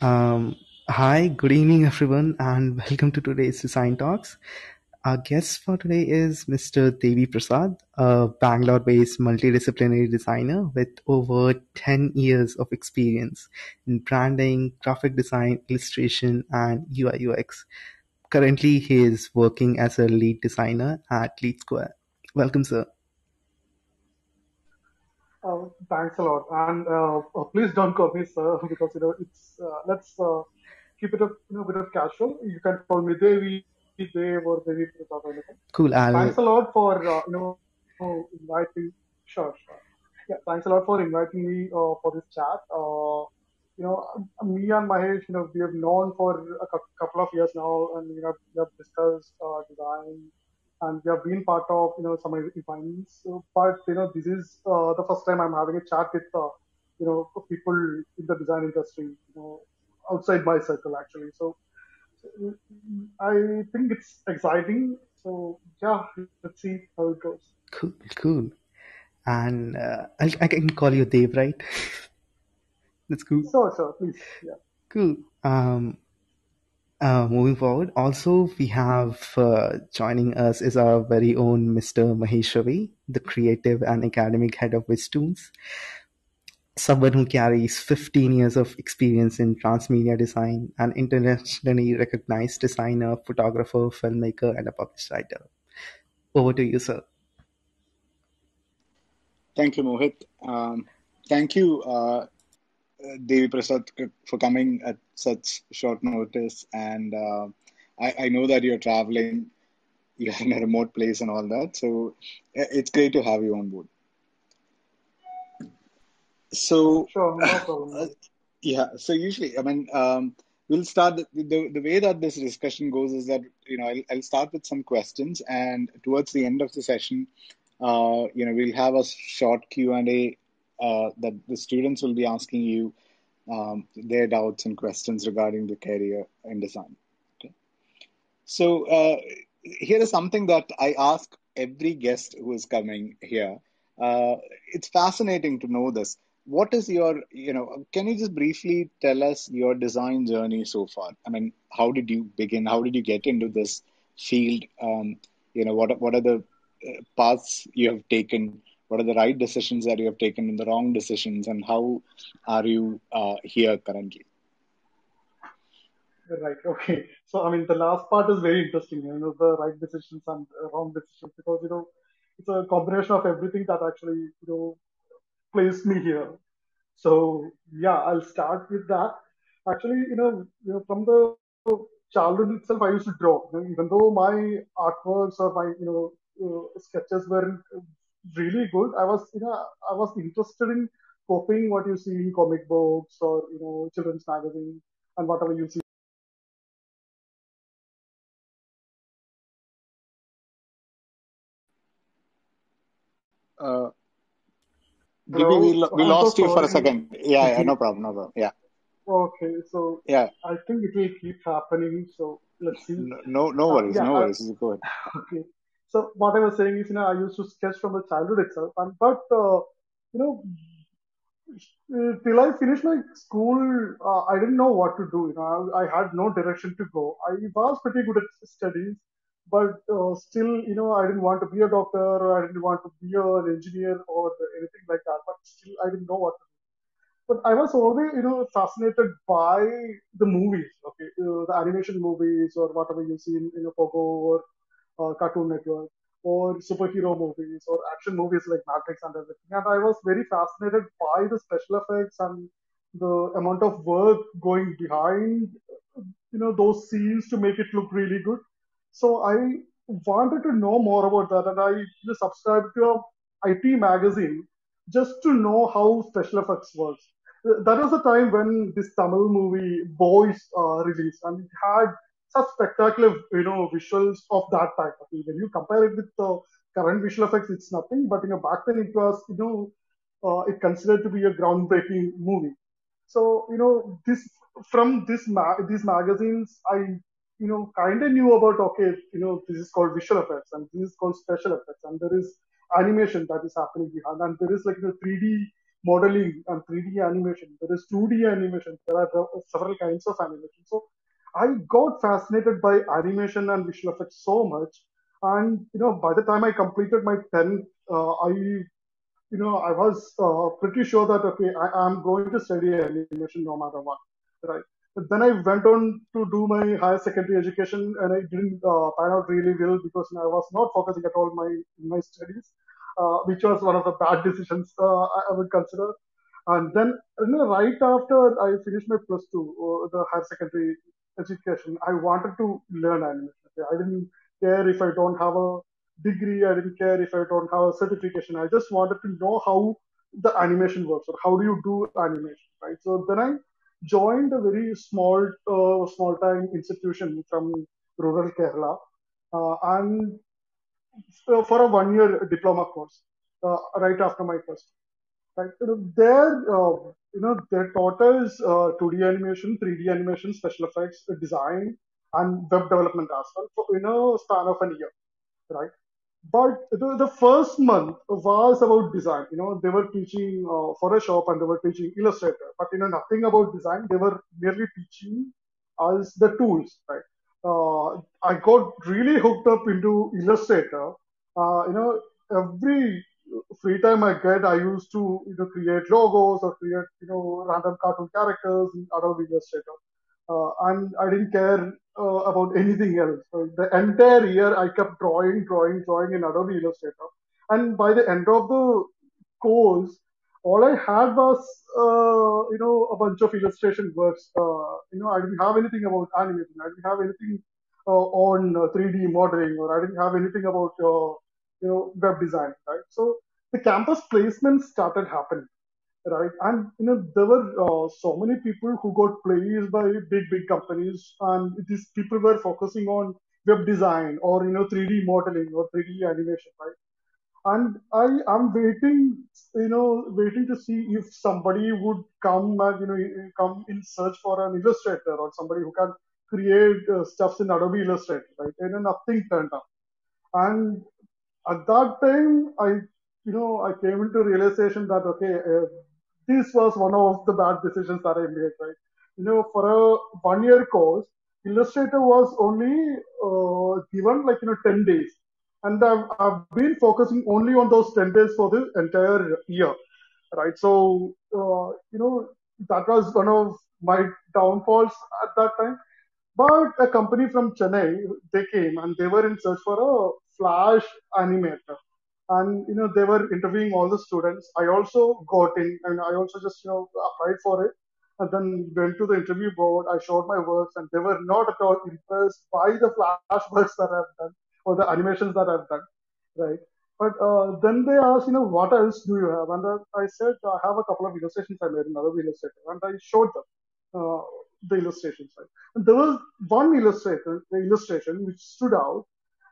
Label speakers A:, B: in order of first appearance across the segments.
A: Um, hi, good evening, everyone, and welcome to today's Design Talks. Our guest for today is Mr. Devi Prasad, a Bangalore based multidisciplinary designer with over 10 years of experience in branding, graphic design, illustration, and UI UX. Currently, he is working as a lead designer at LeadSquared. Welcome, sir.
B: Uh, thanks a lot, and uh, uh, please don't call me sir because you know it's uh, let's uh, keep it a you know, bit of casual. You can call me Devi, Dev, or Devi anything.
A: Cool. I'll...
B: Thanks a lot for uh, you know inviting. Sure, sure. Yeah, thanks a lot for inviting me uh, for this chat. Uh, you know, me and Mahesh, you know, we have known for a couple of years now, and you know, we have discussed uh, design and we have been part of you know some events. So, but you know this is uh, the first time I'm having a chat with uh, you know people in the design industry, you know, outside my circle actually. So, so I think it's exciting. So yeah, let's see how it goes.
A: Cool, cool. And uh, I, I can call you Dave, right? That's cool.
B: Sure, sure, please. Yeah.
A: Cool. Um, uh, moving forward, also we have uh, joining us is our very own Mr. Mahesh Ravi, the creative and academic head of Wiztoonz, someone who carries 15 years of experience in transmedia design, an internationally recognized designer, photographer, filmmaker, and a published writer. Over to you, sir.
C: Thank you, Mohit. Um, thank you, uh, Devi Prasad for coming at such short notice. And uh, I, I, know that you're traveling, you're in a remote place and all that. So it's great to have you on board. So,
B: sure, no. Uh,
C: yeah, so usually, I mean, um, we'll start the, the, the way that this discussion goes is that, you know, I'll, I'll start with some questions and towards the end of the session, uh, you know, we'll have a short Q&A uh, that the students will be asking you um, their doubts and questions regarding the career in design. Okay. So uh, here is something that I ask every guest who is coming here. Uh, it's fascinating to know this. What is your, you know, can you just briefly tell us your design journey so far? I mean, how did you begin? How did you get into this field? Um, you know, what what are the uh, paths you have taken what are the right decisions that you have taken and the wrong decisions and how are you uh, here currently?
B: Right okay. So i mean the last part is very interesting you know the right decisions and wrong decisions because you know it's a combination of everything that actually you know placed me here. So yeah i'll start with that. Actually you know, you know from the childhood itself i used to draw you know, even though my artworks or my you know uh, sketches weren't really good. I was, you know, I was interested in copying what you see in comic books or you know children's magazines and whatever you see.
C: Uh, we, we lost you for a second. Yeah, yeah, no problem, no problem. Yeah.
B: Okay, so
C: yeah,
B: I think it will keep happening. So let's see.
C: No, no, worries, uh, yeah, no worries. Go ahead.
B: Okay. So what I was saying is, you know, I used to sketch from the childhood itself, and but uh, you know, till I finished my school, uh, I didn't know what to do. You know, I, I, had no direction to go. I was pretty good at studies, but uh, still, you know, I didn't want to be a doctor, or I didn't want to be an engineer or anything like that. But still, I didn't know what to do. But I was always, you know, fascinated by the movies, okay, uh, the animation movies or whatever you see in, in a Pogo or uh, Cartoon Network or superhero movies or action movies like Matrix and everything. And I was very fascinated by the special effects and the amount of work going behind, you know, those scenes to make it look really good. So I wanted to know more about that, and I just subscribed to a IT magazine just to know how special effects works. That was the time when this Tamil movie Boys uh, released, and it had such spectacular, you know, visuals of that time. Okay, when you compare it with the current visual effects, it's nothing. But you know, back then it was, you know, uh, it considered to be a groundbreaking movie. So you know, this from this ma- these magazines, I you know kind of knew about okay, you know, this is called visual effects and this is called special effects, and there is animation that is happening behind, and there is like the 3D modeling and 3D animation. There is 2D animation. There are several kinds of animation. So I got fascinated by animation and visual effects so much. And you know, by the time I completed my 10th, uh, I you know, I was uh, pretty sure that okay, I am going to study animation no matter what, right? But then I went on to do my higher secondary education, and I didn't uh, pan out really well because I was not focusing at all my my studies, uh, which was one of the bad decisions uh, I, would consider. And then, you know, right after I finished my plus two, uh, the higher secondary education, I wanted to learn animation. I didn't care if I don't have a degree. I didn't care if I don't have a certification. I just wanted to know how the animation works or how do you do animation, right? So then I joined a very small, uh, small time institution from rural Kerala, uh, and for a one year diploma course, uh, right after my first. Right, there, uh, you know, their us 2D animation, 3D animation, special effects, design, and web development as well in a span of a year, right? But the, the first month was about design. You know, they were teaching uh, Photoshop and they were teaching Illustrator, but you know nothing about design. They were merely teaching us the tools, right? Uh, I got really hooked up into Illustrator. Uh, you know, every free time I get, I used to you know create logos or create you know random cartoon characters in Adobe Illustrator, uh, and I didn't care uh, about anything else. So the entire year, I kept drawing, drawing, drawing in Adobe Illustrator. And by the end of the course, all I had was, uh, you know, a bunch of illustration works. Uh, you know, I didn't have anything about animation. I didn't have anything uh, on 3D uh, modeling, or I didn't have anything about, uh, you know, web design, right? So the campus placements started happening right? And you know there were uh, so many people who got placed by big big companies, and these people were focusing on web design or you know 3D modeling or 3D animation, right? And I am waiting, you know, waiting to see if somebody would come and you know come in search for an illustrator or somebody who can create uh, stuffs in Adobe Illustrator, right? And nothing turned up. And at that time, I you know, I came into realization that okay, uh, this was one of the bad decisions that I made, right? You know, for a one year course, Illustrator was only uh, given like, you know, 10 days. And I've, I've been focusing only on those 10 days for the entire year, right? So, uh, you know, that was one of my downfalls at that time. But a company from Chennai, they came and they were in search for a Flash animator. And you know they were interviewing all the students. I also got in and i also just you know applied for it. And then went to the interview board. I showed my works and they were not at all impressed by the flash works that i've done or the animations that i've done right? But uh, then they asked you know what else do you have? And uh, i said i have a couple of illustrations i made in Adobe Illustrator and i showed them uh, the illustrations right and there was one illustrator the illustration which stood out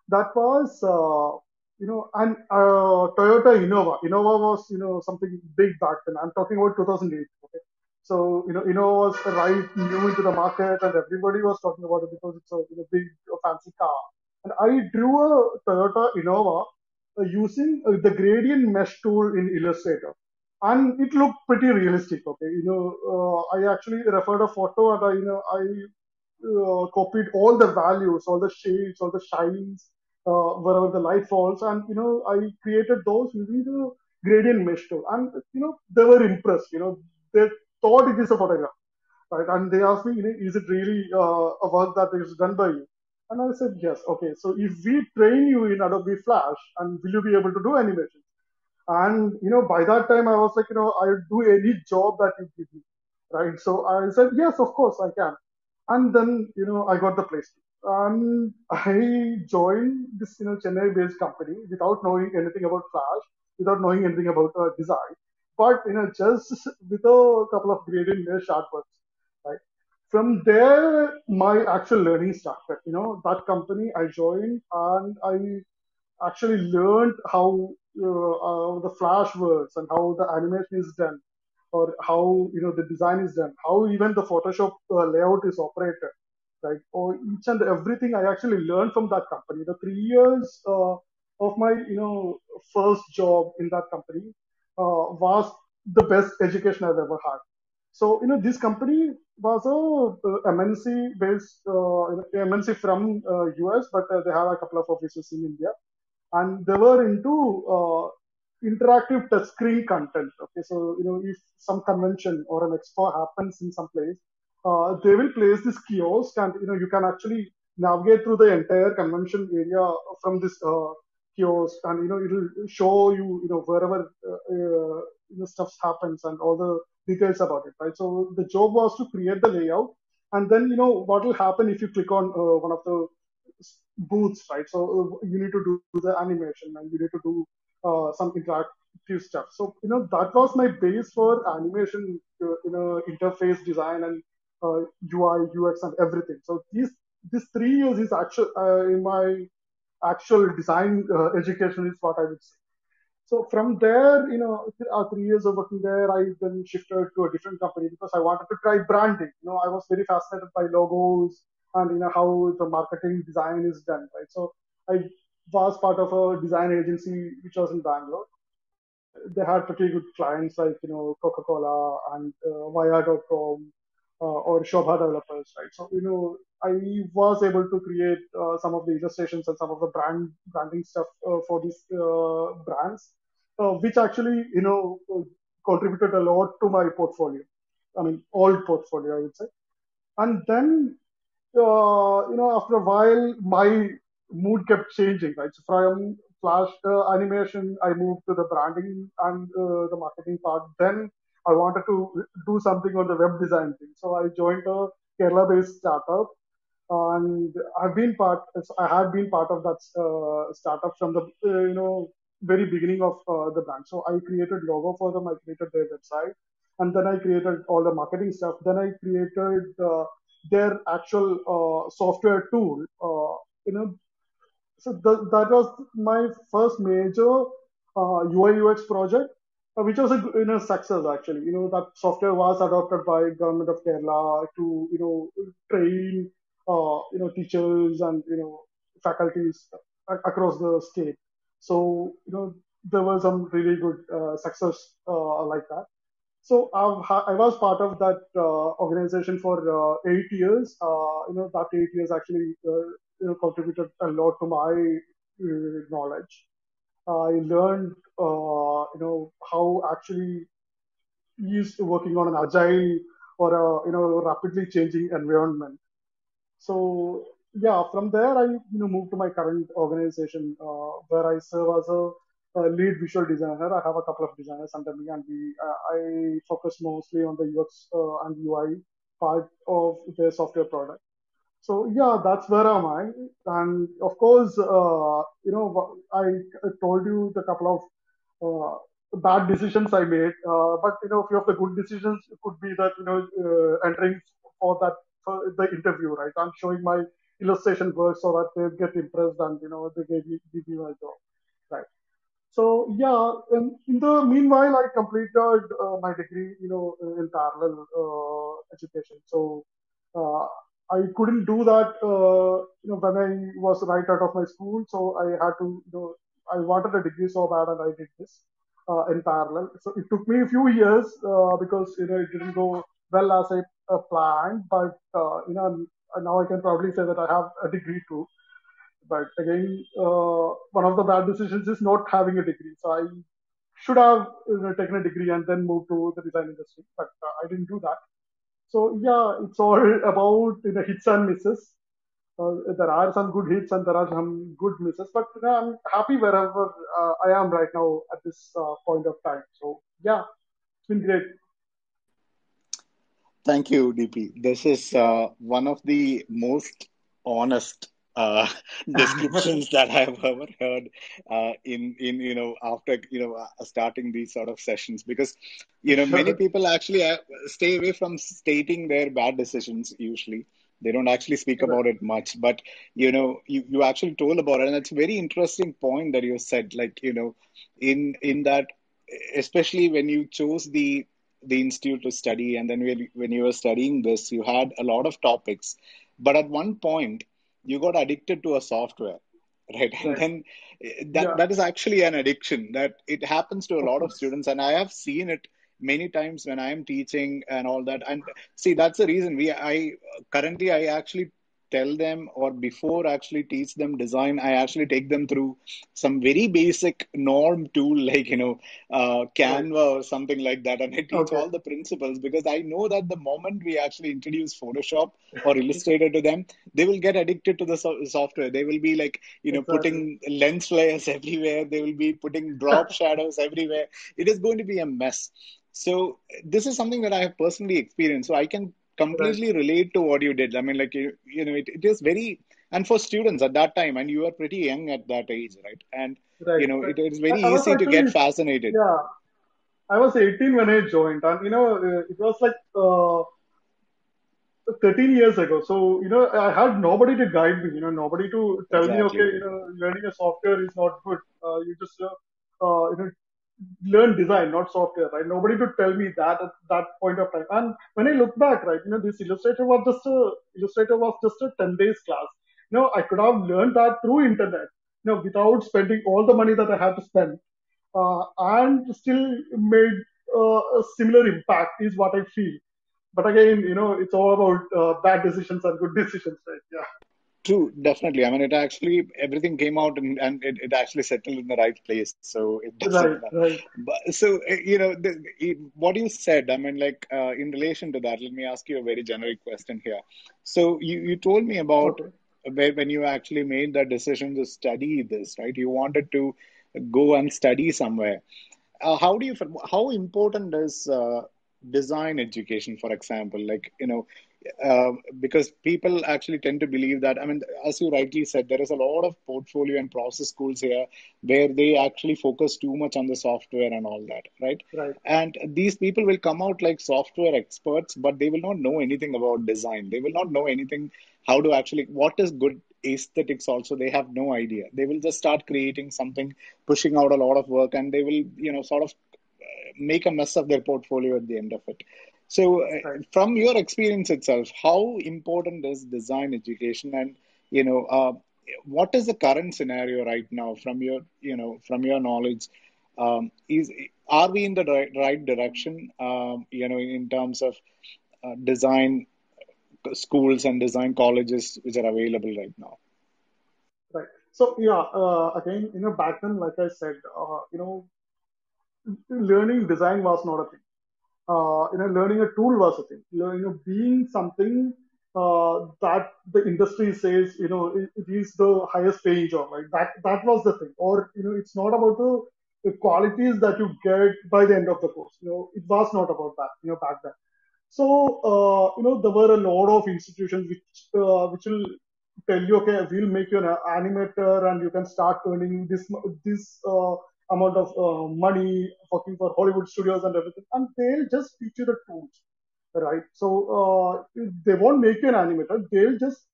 B: that was uh, you know, and uh, Toyota Innova. Innova was, you know, something big back then. I'm talking about 2008. Okay. So, you know, Innova was right new into the market and everybody was talking about it because it's a you know, big fancy car. And I drew a Toyota Innova uh, using the gradient mesh tool in Illustrator. And it looked pretty realistic. Okay. You know, uh, I actually referred a photo and I, you know, I uh, copied all the values, all the shades, all the shines, uh, wherever the light falls. And, you know, I created those using the gradient mesh tool. And, you know, they were impressed. You know, they thought it is a photograph. Right. And they asked me, you know, is it really uh, a work that is done by you? And I said, yes. Okay. So if we train you in Adobe Flash, and will you be able to do animation? And, you know, by that time I was like, you know, I'll do any job that you give me. Right. So I said, yes, of course I can. And then, you know, I got the placement and I joined this you know Chennai-based company without knowing anything about Flash, without knowing anything about uh, design, but you know just with a couple of gradient mesh artworks, right? From there, my actual learning started. You know that company I joined and I actually learned how uh, uh, the Flash works and how the animation is done, or how you know the design is done, how even the Photoshop uh, layout is operated right? Or each and everything I actually learned from that company. The three years uh, of my, you know, first job in that company uh, was the best education I've ever had. So, you know, this company was a, a MNC based, uh, MNC from uh, US, but uh, they have a couple of offices in India. And they were into uh, interactive touchscreen content. Okay, so, you know, if some convention or an expo happens in some place, uh, they will place this kiosk and, you know, you can actually navigate through the entire convention area from this uh, kiosk and, you know, it'll show you, you know, wherever, you know, stuff happens and all the details about it, right? So the job was to create the layout, and then you know what will happen if you click on uh, one of the booths, right? So uh, you need to do the animation and you need to do uh, some interactive stuff. So you know that was my base for animation, uh, you know, interface design and UI, uh, UX, and everything. So these these three years is actual uh, in my actual design education is what I would say. So from there, you know, uh, three years of working there, I then shifted to a different company because I wanted to try branding. You know, I was very fascinated by logos and you know how the marketing design is done, right? So I was part of a design agency which was in Bangalore. They had pretty good clients like you know Coca-Cola and uh, Via.com uh, or Shobha developers, right? So you know I was able to create uh, some of the illustrations and some of the brand branding stuff uh, for these uh, brands, uh, which actually you know contributed a lot to my portfolio. I mean, old portfolio, I would say. And then uh, you know, after a while, my mood kept changing. Right, so from Flash uh, animation, I moved to the branding and the marketing part. Then I wanted to do something on the web design thing. So I joined a Kerala-based startup and I've been part. I had been part of that uh, startup from the uh, you know very beginning of uh, the brand. So I created logo for them. I created their website, and then I created all the marketing stuff. Then I created uh, their actual uh, software tool. Uh, you know, so th- that was my first major UI UX project. Which was a you know success actually. You know that software was adopted by government of Kerala to you know train uh, you know teachers and you know faculties across the state. So you know there was some really good uh, success uh, like that. So I've, I was part of that uh, organization for uh, eight years. Uh, you know that eight years actually you know contributed a lot to my knowledge. I learned you know how actually is working on an agile or a you know rapidly changing environment so yeah, from there I you know moved to my current organization uh, where I serve as a, a, lead visual designer. I have a couple of designers under me, and we uh, I focus mostly on the UX uh, and UI part of the software product. So yeah, that's where am I. And of course, uh, you know, I told you the couple of uh, bad decisions I made, uh, but you know, a few of the good decisions could be that you know entering for that for the interview, right? I'm showing my illustration work so that they get impressed and you know they give me, give me my job, right? So yeah, in, in the meanwhile, I completed uh, my degree, you know, in parallel uh, education. So uh, I couldn't do that, uh, you know, when I was right out of my school. So I had to, you know, I wanted a degree so bad, and I did this uh, in parallel. So it took me a few years uh, because you know it didn't go well as I uh, planned, but uh, you know now I can proudly say that I have a degree too. But again, uh, one of the bad decisions is not having a degree. So I should have you know, taken a degree and then moved to the design industry, but I didn't do that. So yeah, it's all about you know, hits and misses. Uh, there are some good hits and there are some good misses, but you know, I'm happy wherever uh, I am right now at this uh, point of time. So yeah, it's been great.
C: Thank you, DP. This is uh, one of the most honest uh, descriptions that I've ever heard uh, in in you know after you know uh, starting these sort of sessions. Because you know many people actually uh, stay away from stating their bad decisions usually. They don't actually speak about it much. But you know you, you actually told about it. And it's a very interesting point that you said. Like you know in in that especially when you chose the the institute to study and then when you were studying this you had a lot of topics. But at one point you got addicted to a software right, and then eh, that, yeah. that is actually an addiction that it happens to a lot of students and i have seen it many times when I am teaching and all that, and see, that's the reason we, I currently, I actually tell them or before actually teach them design i actually take them through some very basic norm tool like you know uh, canva or something like that and i teach
B: Okay.
C: all the principles because i know that the moment we actually introduce photoshop or illustrator to them they will get addicted to the so- software they will be like you know
B: Exactly.
C: putting lens flares everywhere they will be putting drop shadows everywhere it is going to be a mess so this is something that I have personally experienced. So I can
B: Right.
C: completely relate to what you did. I mean, like you, you know, it, it is very and for students at that time, and you were pretty young at that age, right? And
B: Right.
C: you know,
B: Right.
C: it is
B: I,
C: very
B: I
C: easy to get fascinated.
B: yeah, I was 18 when I joined, and you know, uh, it was like uh, 13 years ago. So, you know, I had nobody to guide me, you know, nobody to tell me, okay, you know, learning a software is not good. Uh, you just, uh, uh, you know, learn design, not software, right? Nobody could tell me that at that point of time. And when I look back, right, you know, this Illustrator was just a, Illustrator was just a 10 days class. You know, I could have learned that through internet, you know, without spending all the money that I had to spend. Uh, and still made uh, a similar impact is what I feel. But again, you know, it's all about uh, bad decisions and good decisions, right? Yeah.
C: True, definitely. I mean, it actually everything came out and, and it, it actually settled in the right place. So it
B: Right,
C: doesn't
B: right.
C: But so uh, you know, the, it- what you said. I mean, like uh, in relation to that, let me ask you a very generic question here. So you you told me about
B: Okay.
C: when you actually made that decision to study this, right? You wanted to go and study somewhere. uh, how do you how important is uh, design education for example like you know uh, because people actually tend to believe that i mean as you rightly said there is a lot of portfolio and process schools here where they actually focus too much on the software and all that right?
B: Right,
C: and these people will come out like software experts but they will not know anything about design. They will not know anything how to actually what is good aesthetics also they have no idea. They will just start creating something pushing out a lot of work and they will you know sort of uh, make a mess of their portfolio at the end of it so uh, from your experience itself how important is design education and you know uh, what is the current scenario right now from your you know from your knowledge um, is are we in the right, right direction um, you know in terms of uh, design schools and design colleges which are available right now
B: Right. So yeah, uh, again, you know, back then, like I said, uh, you know, learning design was not a thing. Uh, you know, learning a tool was a thing. You know, being something uh, that the industry says, you know, it, it is the highest paying job. Right. That that was the thing. Or you know, it's not about the, the qualities that you get by the end of the course. You know, it was not about that. You know, back then. So, uh, you know, there were a lot of institutions which uh, which will tell you, okay, we'll make you an animator and you can start earning this this uh, amount of uh, money working for Hollywood studios and everything, and they'll just teach you the tools, right? So uh, they won't make you an animator; they'll just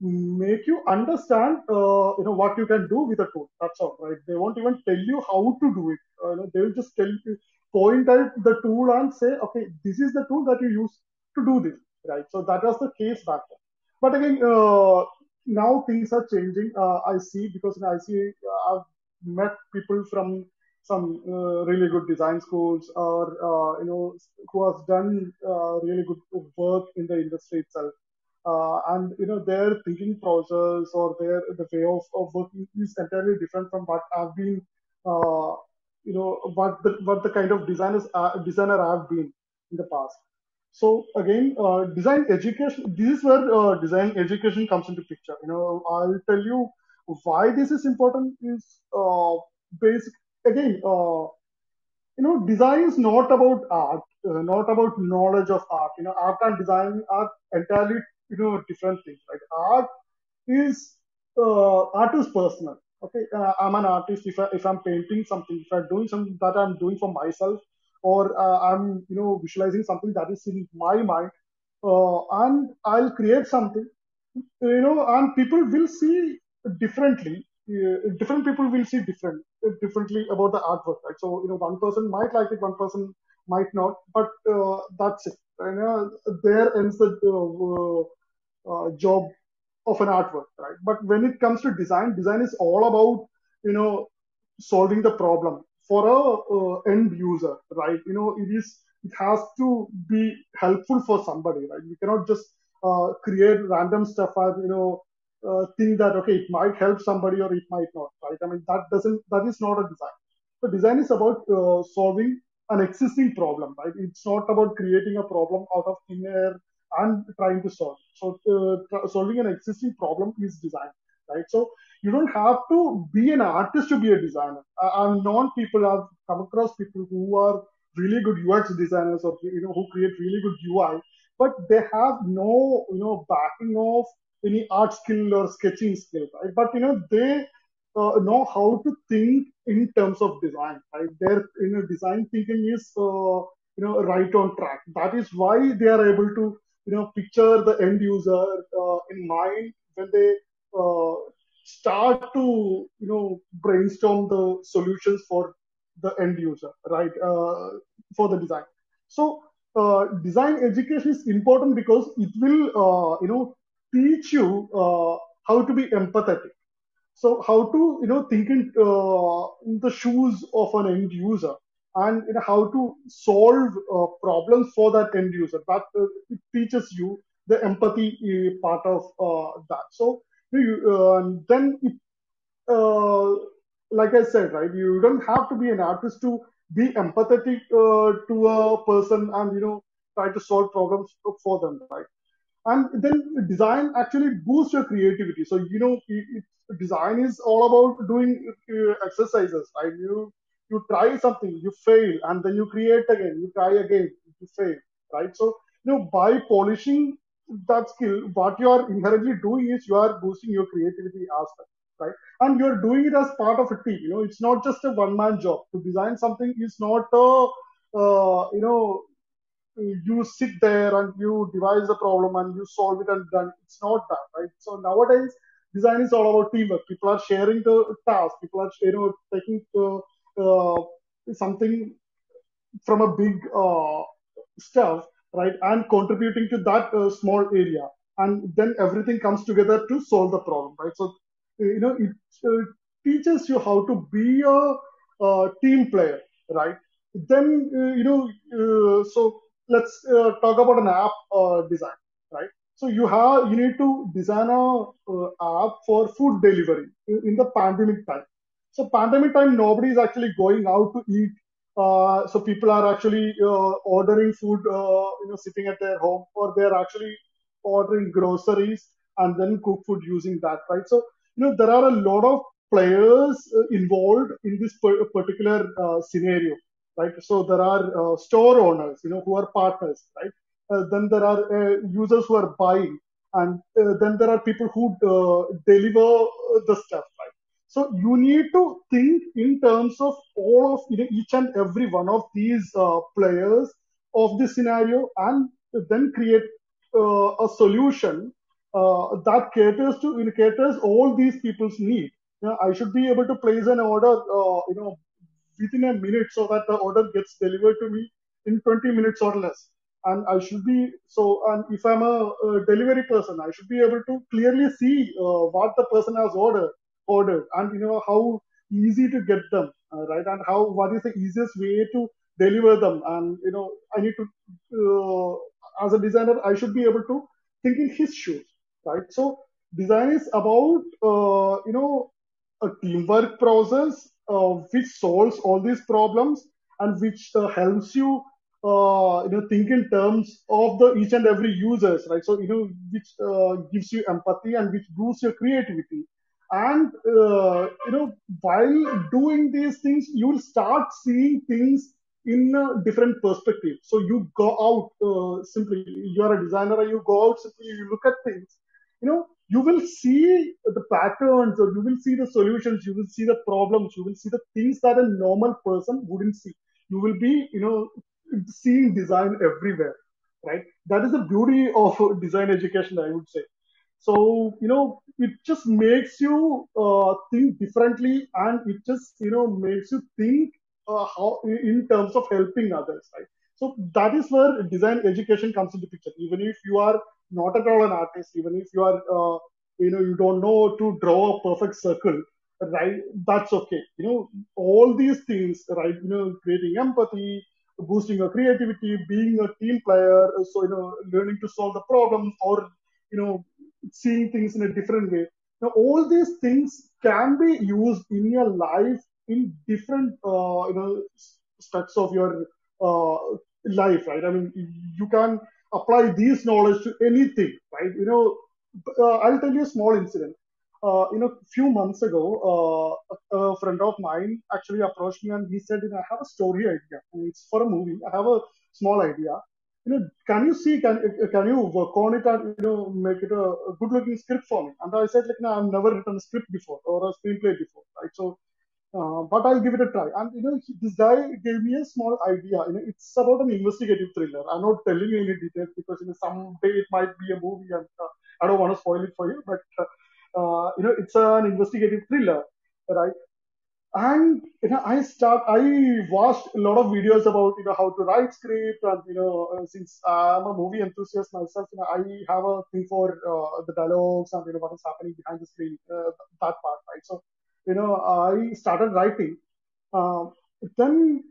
B: make you understand uh, you know what you can do with a tool. That's all right? They won't even tell you how to do it. Uh, they will just tell you point at the tool and say okay this is the tool that you use to do this right? So that was the case back then. But again uh, now things are changing. Uh, i see because i see i've met people from some uh, really good design schools or uh, you know who has done uh, really good work in the industry itself uh, and you know their thinking process or their the way of, of working is entirely different from what I've been uh, you know what the what the kind of designers uh, designer I've been in the past. So again, design education. This is where design education comes into picture. You know, I'll tell you why this is important. Is uh, basic again. Uh, you know, design is not about art, uh, not about knowledge of art. You know, art and design are entirely, you know, different things, right? Art is, uh, art is personal. Okay, uh, I'm an artist. If I, if I'm painting something, if I'm doing something that I'm doing for myself, or uh, I'm, you know, visualizing something that is in my mind, uh, and I'll create something you know, and people will see differently. Uh, different people will see different differently about the artwork, right? So you know, one person might like it, one person might not, but uh, that's it. Know, there ends the uh, uh, job of an artwork, right? But when it comes to design, design is all about you know solving the problem, for a uh, end user, right? You know, it is it has to be helpful for somebody, right? You cannot just uh, create random stuff and you know uh, think that okay, it might help somebody or it might not, right? I mean, that doesn't that is not a design. So design is about uh, solving an existing problem, right? It's not about creating a problem out of thin air and trying to solve. So uh, solving an existing problem is design, right? So you don't have to be an artist to be a designer. I, I've known people, I've come across people who are really good UX designers or you know who create really good UI, but they have no you know backing of any art skill or sketching skill, right? But you know they uh, know how to think in terms of design, right? Their you know design thinking is uh, you know right on track. That is why they are able to you know picture the end user uh, in mind when they uh, start to you know brainstorm the solutions for the end user, right? Uh, for the design. So uh, design education is important because it will uh, you know teach you uh, how to be empathetic. So how to you know think in, uh, in the shoes of an end user and you know, how to solve uh, problems for that end user. That uh, it teaches you the empathy uh, part of uh, that. So you, then it, like i said right you don't have to be an artist to be empathetic to a person and you know try to solve problems for them right and then design actually boosts your creativity. So you know it, design is all about doing uh, exercises right? You you try something you fail and then you create again you try again you fail right? So you know by polishing that skill what you are inherently doing is you are boosting your creativity aspect right? And you're doing it as part of a team you know it's not just a one man job. To design something is not a uh, you know you sit there and you devise the problem and you solve it and done. It's not that, right? So nowadays, design is all about teamwork. People are sharing the task. People are, you know, taking uh, uh, something from a big uh, stuff, right, and contributing to that uh, small area, and then everything comes together to solve the problem, right? So, you know, it uh, teaches you how to be a, a team player, right? Then, uh, you know, so let's uh, talk about an app uh, design, right? So you have you need to design a uh, app for food delivery in, the pandemic time. So pandemic time, nobody is actually going out to eat. Uh, so people are actually uh, ordering food, uh, you know, sitting at their home, or they're actually ordering groceries and then cook food using that, right? So you know there are a lot of players involved in this particular scenario right? So there are uh, store owners, you know, who are partners, right? Uh, then there are uh, users who are buying, and uh, then there are people who uh, deliver the stuff, right? So you need to think in terms of all of you know, each and every one of these uh, players of the scenario, and then create a solution that caters to caters all these people's need. You know, I should be able to place an order, you know, within a minute so that the order gets delivered to me in 20 minutes or less. And i should be so and if i'm a, a delivery person i should be able to clearly see uh, what the person has ordered ordered and you know how easy to get them uh, right? And how what is the easiest way to deliver them? And you know i need to uh, as a designer i should be able to think in his shoes right? So design is about uh, you know a teamwork process which solves all these problems and which uh, helps you uh, you know think in terms of the each and every users right? So you know which uh, gives you empathy and which boosts your creativity. And uh, you know while doing these things you will start seeing things in a different perspective. So you go out uh, simply you are a designer and you go out simply you look at things. You know you will see the patterns or you will see the solutions you will see the problems you will see the things that a normal person wouldn't see. You will be you know seeing design everywhere right? That is the beauty of design education i would say. So you know it just makes you uh, think differently and it just you know makes you think uh, how in terms of helping others right? So that is where design education comes into picture. Even if you are not at all an artist, even if you are, uh, you know, you don't know to draw a perfect circle, right? That's okay. You know, all these things, right? You know, creating empathy, boosting your creativity, being a team player, so you know, learning to solve the problems or you know, seeing things in a different way. Now, all these things can be used in your life in different, uh, you know, steps of your uh, life, right? I mean, you can apply these knowledge to anything, right? You know, uh, I'll tell you a small incident. Uh, you know, a few months ago, uh, a friend of mine actually approached me and he said, you know, I have a story idea. It's for a movie. I have a small idea. You know, can you see, can can you work on it and, you know, make it a, a good looking script for me? And I said, like, no, I've never written a script before or a screenplay before, right? So uh, but I'll give it a try. And you know, this guy gave me a small idea. You know, it's about an investigative thriller. I'm not telling you any details because you know someday it might be a movie, and uh, I don't want to spoil it for you. But uh, you know, it's an investigative thriller, right? And you know, I start. I watched a lot of videos about you know how to write script, and you know, uh, since I'm a movie enthusiast myself, you know, I have a thing for uh, the dialogues and you know what is happening behind the screen, uh, that part, right? So you know, I started writing. Uh, then,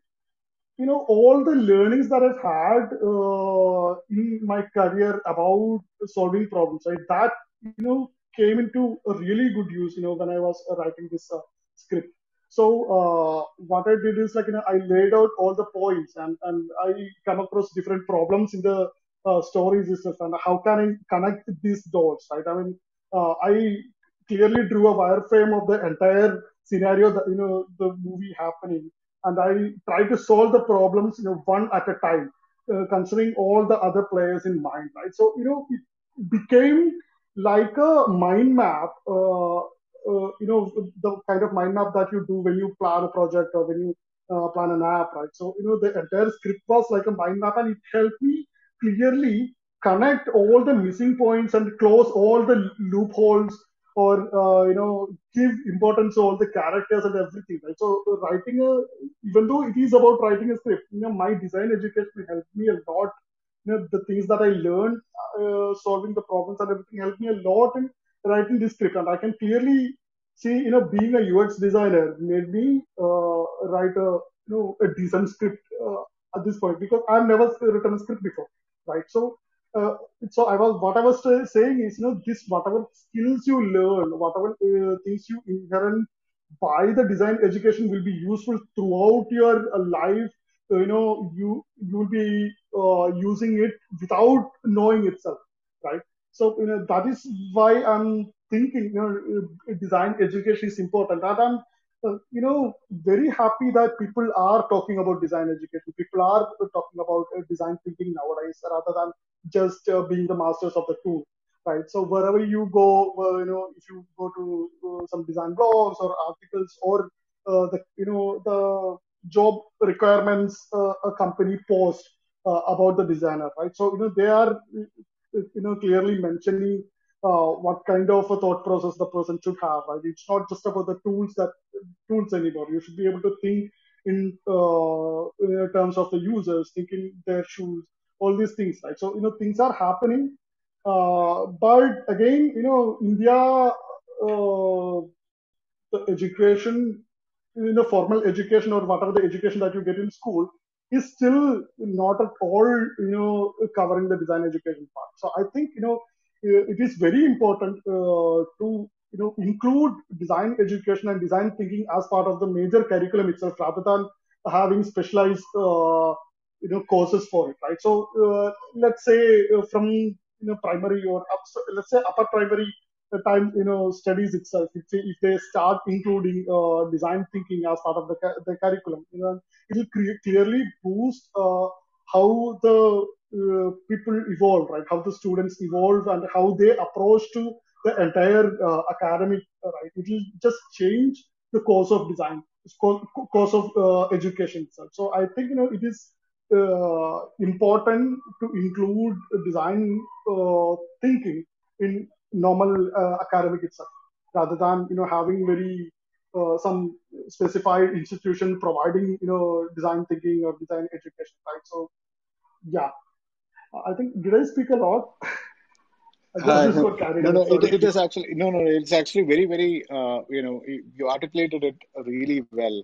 B: you know, all the learnings that I've had uh, in my career about solving problems, right? That you know came into a really good use, you know, when I was writing this uh, script. So uh, what I did is like, you know, I laid out all the points and, and I come across different problems in the uh, stories and how can I connect these dots, right? I mean, uh, I clearly drew a wireframe of the entire scenario that you know the movie happening. And i tried to solve the problems you know one at a time uh, considering all the other players in mind right? So you know it became like a mind map uh, uh, you know the kind of mind map that you do when you plan a project or when you uh, plan an app right? So you know the entire script was like a mind map and it helped me clearly connect all the missing points and close all the loopholes or uh, you know give importance to all the characters and everything right? So writing a even though it is about writing a script you know my design education helped me a lot. You know the things that i learned uh, solving the problems and everything helped me a lot in writing this script. And i can clearly see you know being a ux designer made me uh, write a you know a decent script uh, at this point because i've never written a script before right? So uh, so I was what I was saying is you know this whatever skills you learn, whatever uh, things you inherent by the design education will be useful throughout your uh, life. you know you you will be uh, using it without knowing itself, right? So you know that is why I'm thinking you know design education is important. That I'm uh, you know, very happy that people are talking about design education. People are talking about uh, design thinking nowadays rather than just uh, being the masters of the tool, right? So wherever you go, uh, you know, if you go to uh, some design blogs or articles or uh, the, you know, the job requirements a company post about the designer, right? So, you know, they are, you know, clearly mentioning uh, what kind of a thought process the person should have. Right? It's not just about the tools that tools anymore. You should be able to think in, uh, in terms of the users, think in their shoes, all these things. Right? So you know things are happening, uh, but again, you know, India, uh, the education, you know, formal education or whatever the education that you get in school is still not at all, you know, covering the design education part. So I think you know it is very important uh, to you know include design education and design thinking as part of the major curriculum itself rather than having specialized uh, you know courses for it right so uh, let's say uh, from you know primary or let's say upper primary time you know studies itself if they, if they start including uh, design thinking as part of the, the curriculum you know it will cre- clearly boost how the uh, people evolve, right? How the students evolve and how they approach to the entire uh, academic, uh, right? It will just change the course of design, course of uh, education itself. So I think you know it is uh, important to include design uh, thinking in normal academic itself, rather than you know having very some specified institution providing you know design thinking or design education, right? So yeah, I think did I speak a lot?
C: Uh, no, no, no. It, it is actually no, no. It's actually very, very. Uh, you know, you you articulated it really well.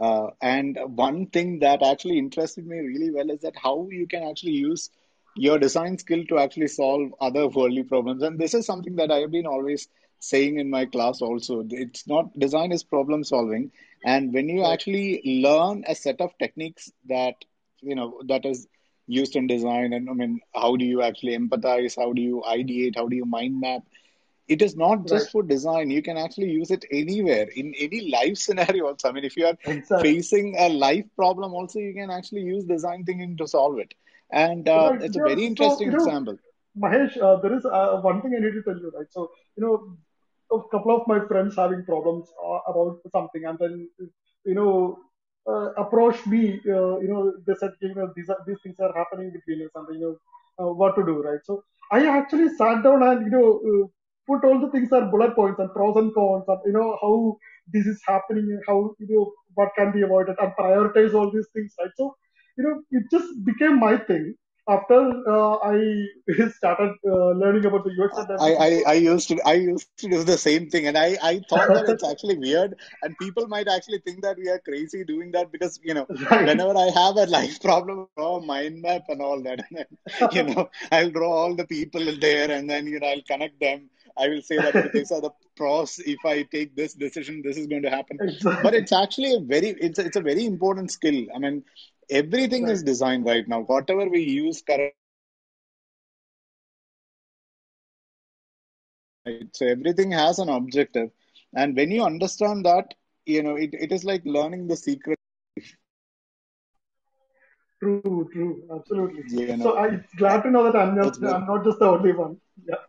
C: Uh, and one thing that actually interested me really well is that how you can actually use your design skill to actually solve other worldly problems. And this is something that I have been always saying in my class also. It's not design is problem solving, and when you actually learn a set of techniques that you know that is used in design and i mean how do you actually empathize? How do you ideate? How do you mind map it is not
B: Right.
C: just for design you can actually use it anywhere in any life scenario also i mean if you are
B: Exactly.
C: facing a life problem also you can actually use design thinking to solve it and uh,
B: Right.
C: it's a
B: Yeah.
C: very
B: So,
C: interesting
B: know,
C: example
B: Mahesh, uh, there is uh, one thing I need to tell you, right? So, you know, a couple of my friends having problems uh, about something, and then, you know, uh, approached me. Uh, you know, they said, you know, these are these things are happening between us, and you know, uh, what to do, right? So, I actually sat down and you know, uh, put all the things are bullet points and pros and cons, and you know how this is happening, and how you know what can be avoided, and prioritize all these things, right? So, you know, it just became my thing after uh, I started uh, learning about the UX and
C: I. I, I used to I used to do the same thing and I, I thought that it's actually weird and people might actually think that we are crazy doing that because you know
B: right,
C: whenever I have a life problem I draw a mind map and all that and then you know I'll draw all the people there and then you know I'll connect them I will say that these are the pros if I take this decision this is going to happen but it's actually a very it's a, it's a very important skill I mean everything
B: right.
C: is designed right now whatever we use currently Right. So everything has an objective. And when you understand that, you know, it, it is like learning the secret,
B: True, true, absolutely.
C: you know.
B: So I'm glad to know that I'm not I'm not just the only one.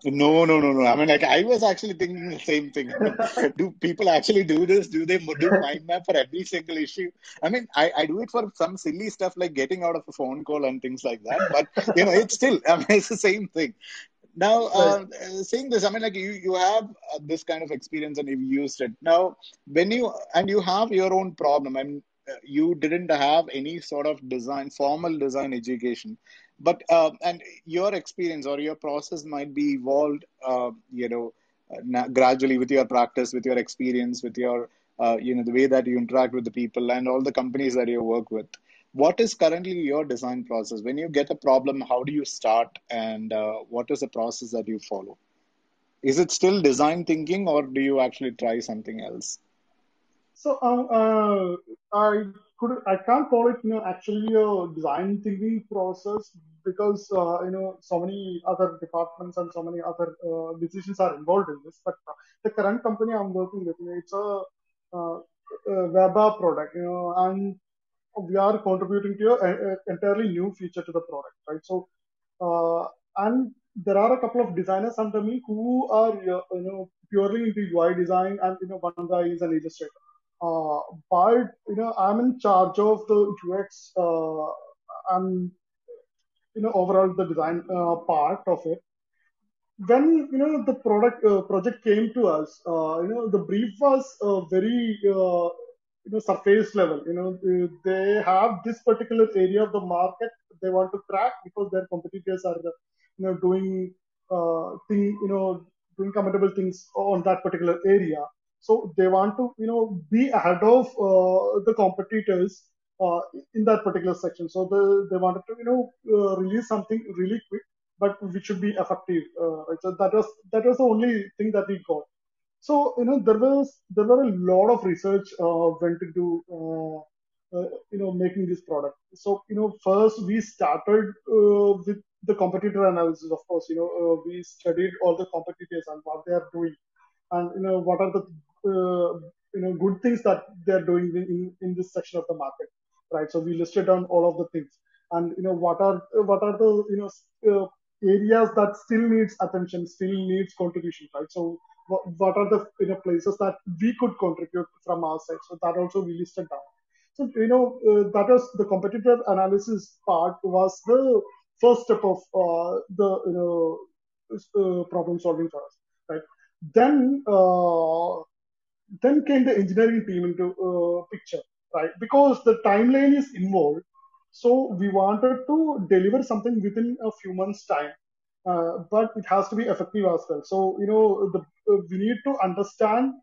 C: No, no, no, no. I mean, like, I was actually thinking the same thing. I mean, do people actually do this? Do they do mind map for every single issue? I mean, I, I do it for some silly stuff like getting out of a phone call and things like that. But, you know, it's still, I mean, it's the same thing. Now, uh, saying this, I mean, like you, you have uh, this kind of experience and you've used it. Now, when you and you have your own problem, I mean, uh, you didn't have any sort of design, formal design education, but uh, and your experience or your process might be evolved, uh, you know, uh, gradually with your practice, with your experience, with your, uh, you know, the way that you interact with the people and all the companies that you work with. What is currently your design process? When you get a problem how do you start? And uh, what is the process that you follow? Is it still design thinking or do you actually try something else?
B: So um, uh, I could I can't call it you know actually a design thinking process because uh, you know so many other departments and so many other uh, decisions are involved in this. But uh, the current company I'm working with, it's a, uh, a web app product, you know, and we are contributing to an entirely new feature to the product, right? So, uh, and there are a couple of designers under me who are, uh, you know, purely into UI design, and you know, one guy is an illustrator. Uh, but you know, I'm in charge of the UX uh, and you know, overall the design uh, part of it when you know the product uh, project came to us, uh, you know the brief was uh, very uh, you know surface level. You know they have this particular area of the market they want to crack because their competitors are you know doing thing you know doing commendable things on that particular area. So they want to you know be ahead of uh, the competitors uh, in that particular section. So the, they wanted to you know uh, release something really quick but which should be effective. Uh, right? So that was that was the only thing that we got. So you know there was there were a lot of research uh, went into uh, you know making this product. So you know first we started with the competitor analysis. Of course, you know uh, we studied all the competitors and what they are doing, and you know what are the you know good things that they are doing in, in this section of the market, right? So we listed down all of the things, and you know what are what are the you know uh, areas that still needs attention, still needs contribution, right? So what, what are the you know places that we could contribute from our side? So that also we listed down. So you know uh, that was the competitive analysis part was the first step of uh, the you know uh, problem solving for us, right? Then uh, then came the engineering team into uh, picture, right? Because the timeline is involved, so we wanted to deliver something within a few months' time uh, but it has to be effective as well. So you know, the, uh, we need to understand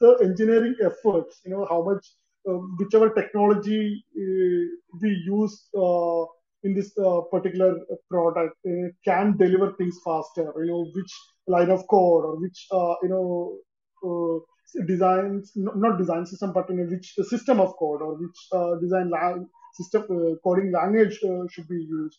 B: the engineering efforts. You know, how much uh, whichever technology uh, we use uh, in this particular product can deliver things faster. You know, which line of code or which you know designs not design system but in which system of code or which design system coding language should be used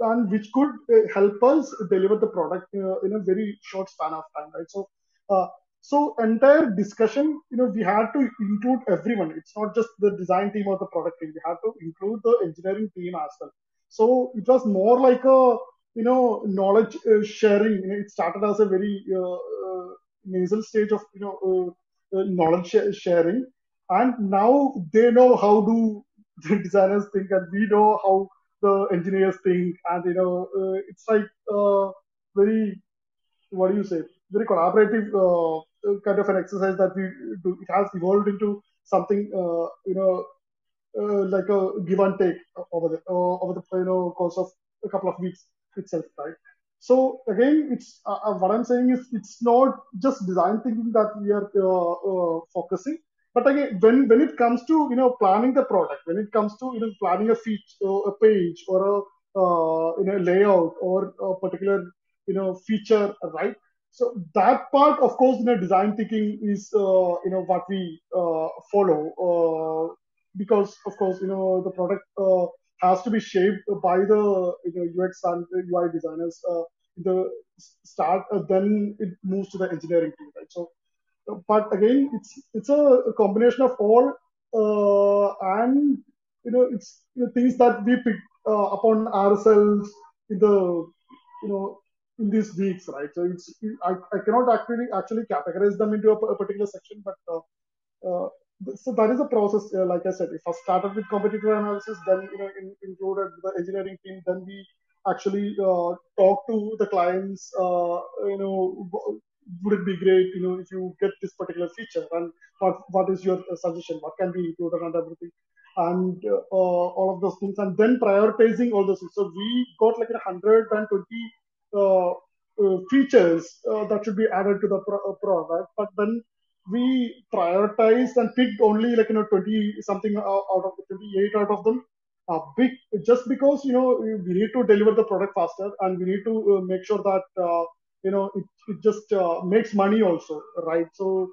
B: and which could uh, help us deliver the product uh, in a very short span of time, right? So, uh, so entire discussion, you know, we had to include everyone. It's not just the design team or the product team. We had to include the engineering team as well. So it was more like a, you know, knowledge uh, sharing. Know, it started as a very uh, uh, nasal stage of, you know, knowledge sharing, and now they know how do the designers think, and we know how the engineers think, and you know, uh, it's like uh, very what do you say, very collaborative uh, kind of an exercise that we do. It has evolved into something, uh, you know, uh, like a give and take over the uh, over the you know course of a couple of weeks itself, right? So again, it's what I'm saying is it's not just design thinking that we are focusing but again, when when it comes to you know planning the product, when it comes to you know planning a feature, a page, or a uh, you know layout, or a particular you know feature, right? So that part, of course, you know, design thinking is uh, you know what we uh, follow uh, because, of course, you know the product uh, has to be shaped by the you know UX and UI designers. Uh, the start, then it moves to the engineering team, right? So but again, it's it's a combination of all, uh, and you know, it's things that we pick uh, upon ourselves in the you know in these weeks, right? So it's I, I cannot actually actually categorize them into a, a particular section, but uh, uh so that is a process. Uh, like I said, if I started with competitor analysis, then you know in, included the engineering team, then we actually uh, talk to the clients, you know, would it be great, you know, if you get this particular feature and what what is your suggestion? What can be included and everything, and uh, all of those things, and then prioritizing all those things. So we got like a hundred and twenty uh, uh, features uh, that should be added to the pro- uh, product, but then we prioritized and picked only like you know 20 something out of 28 out of them. Uh, big just because you know we need to deliver the product faster and we need to uh, make sure that uh, you know it, it just uh, makes money also right? So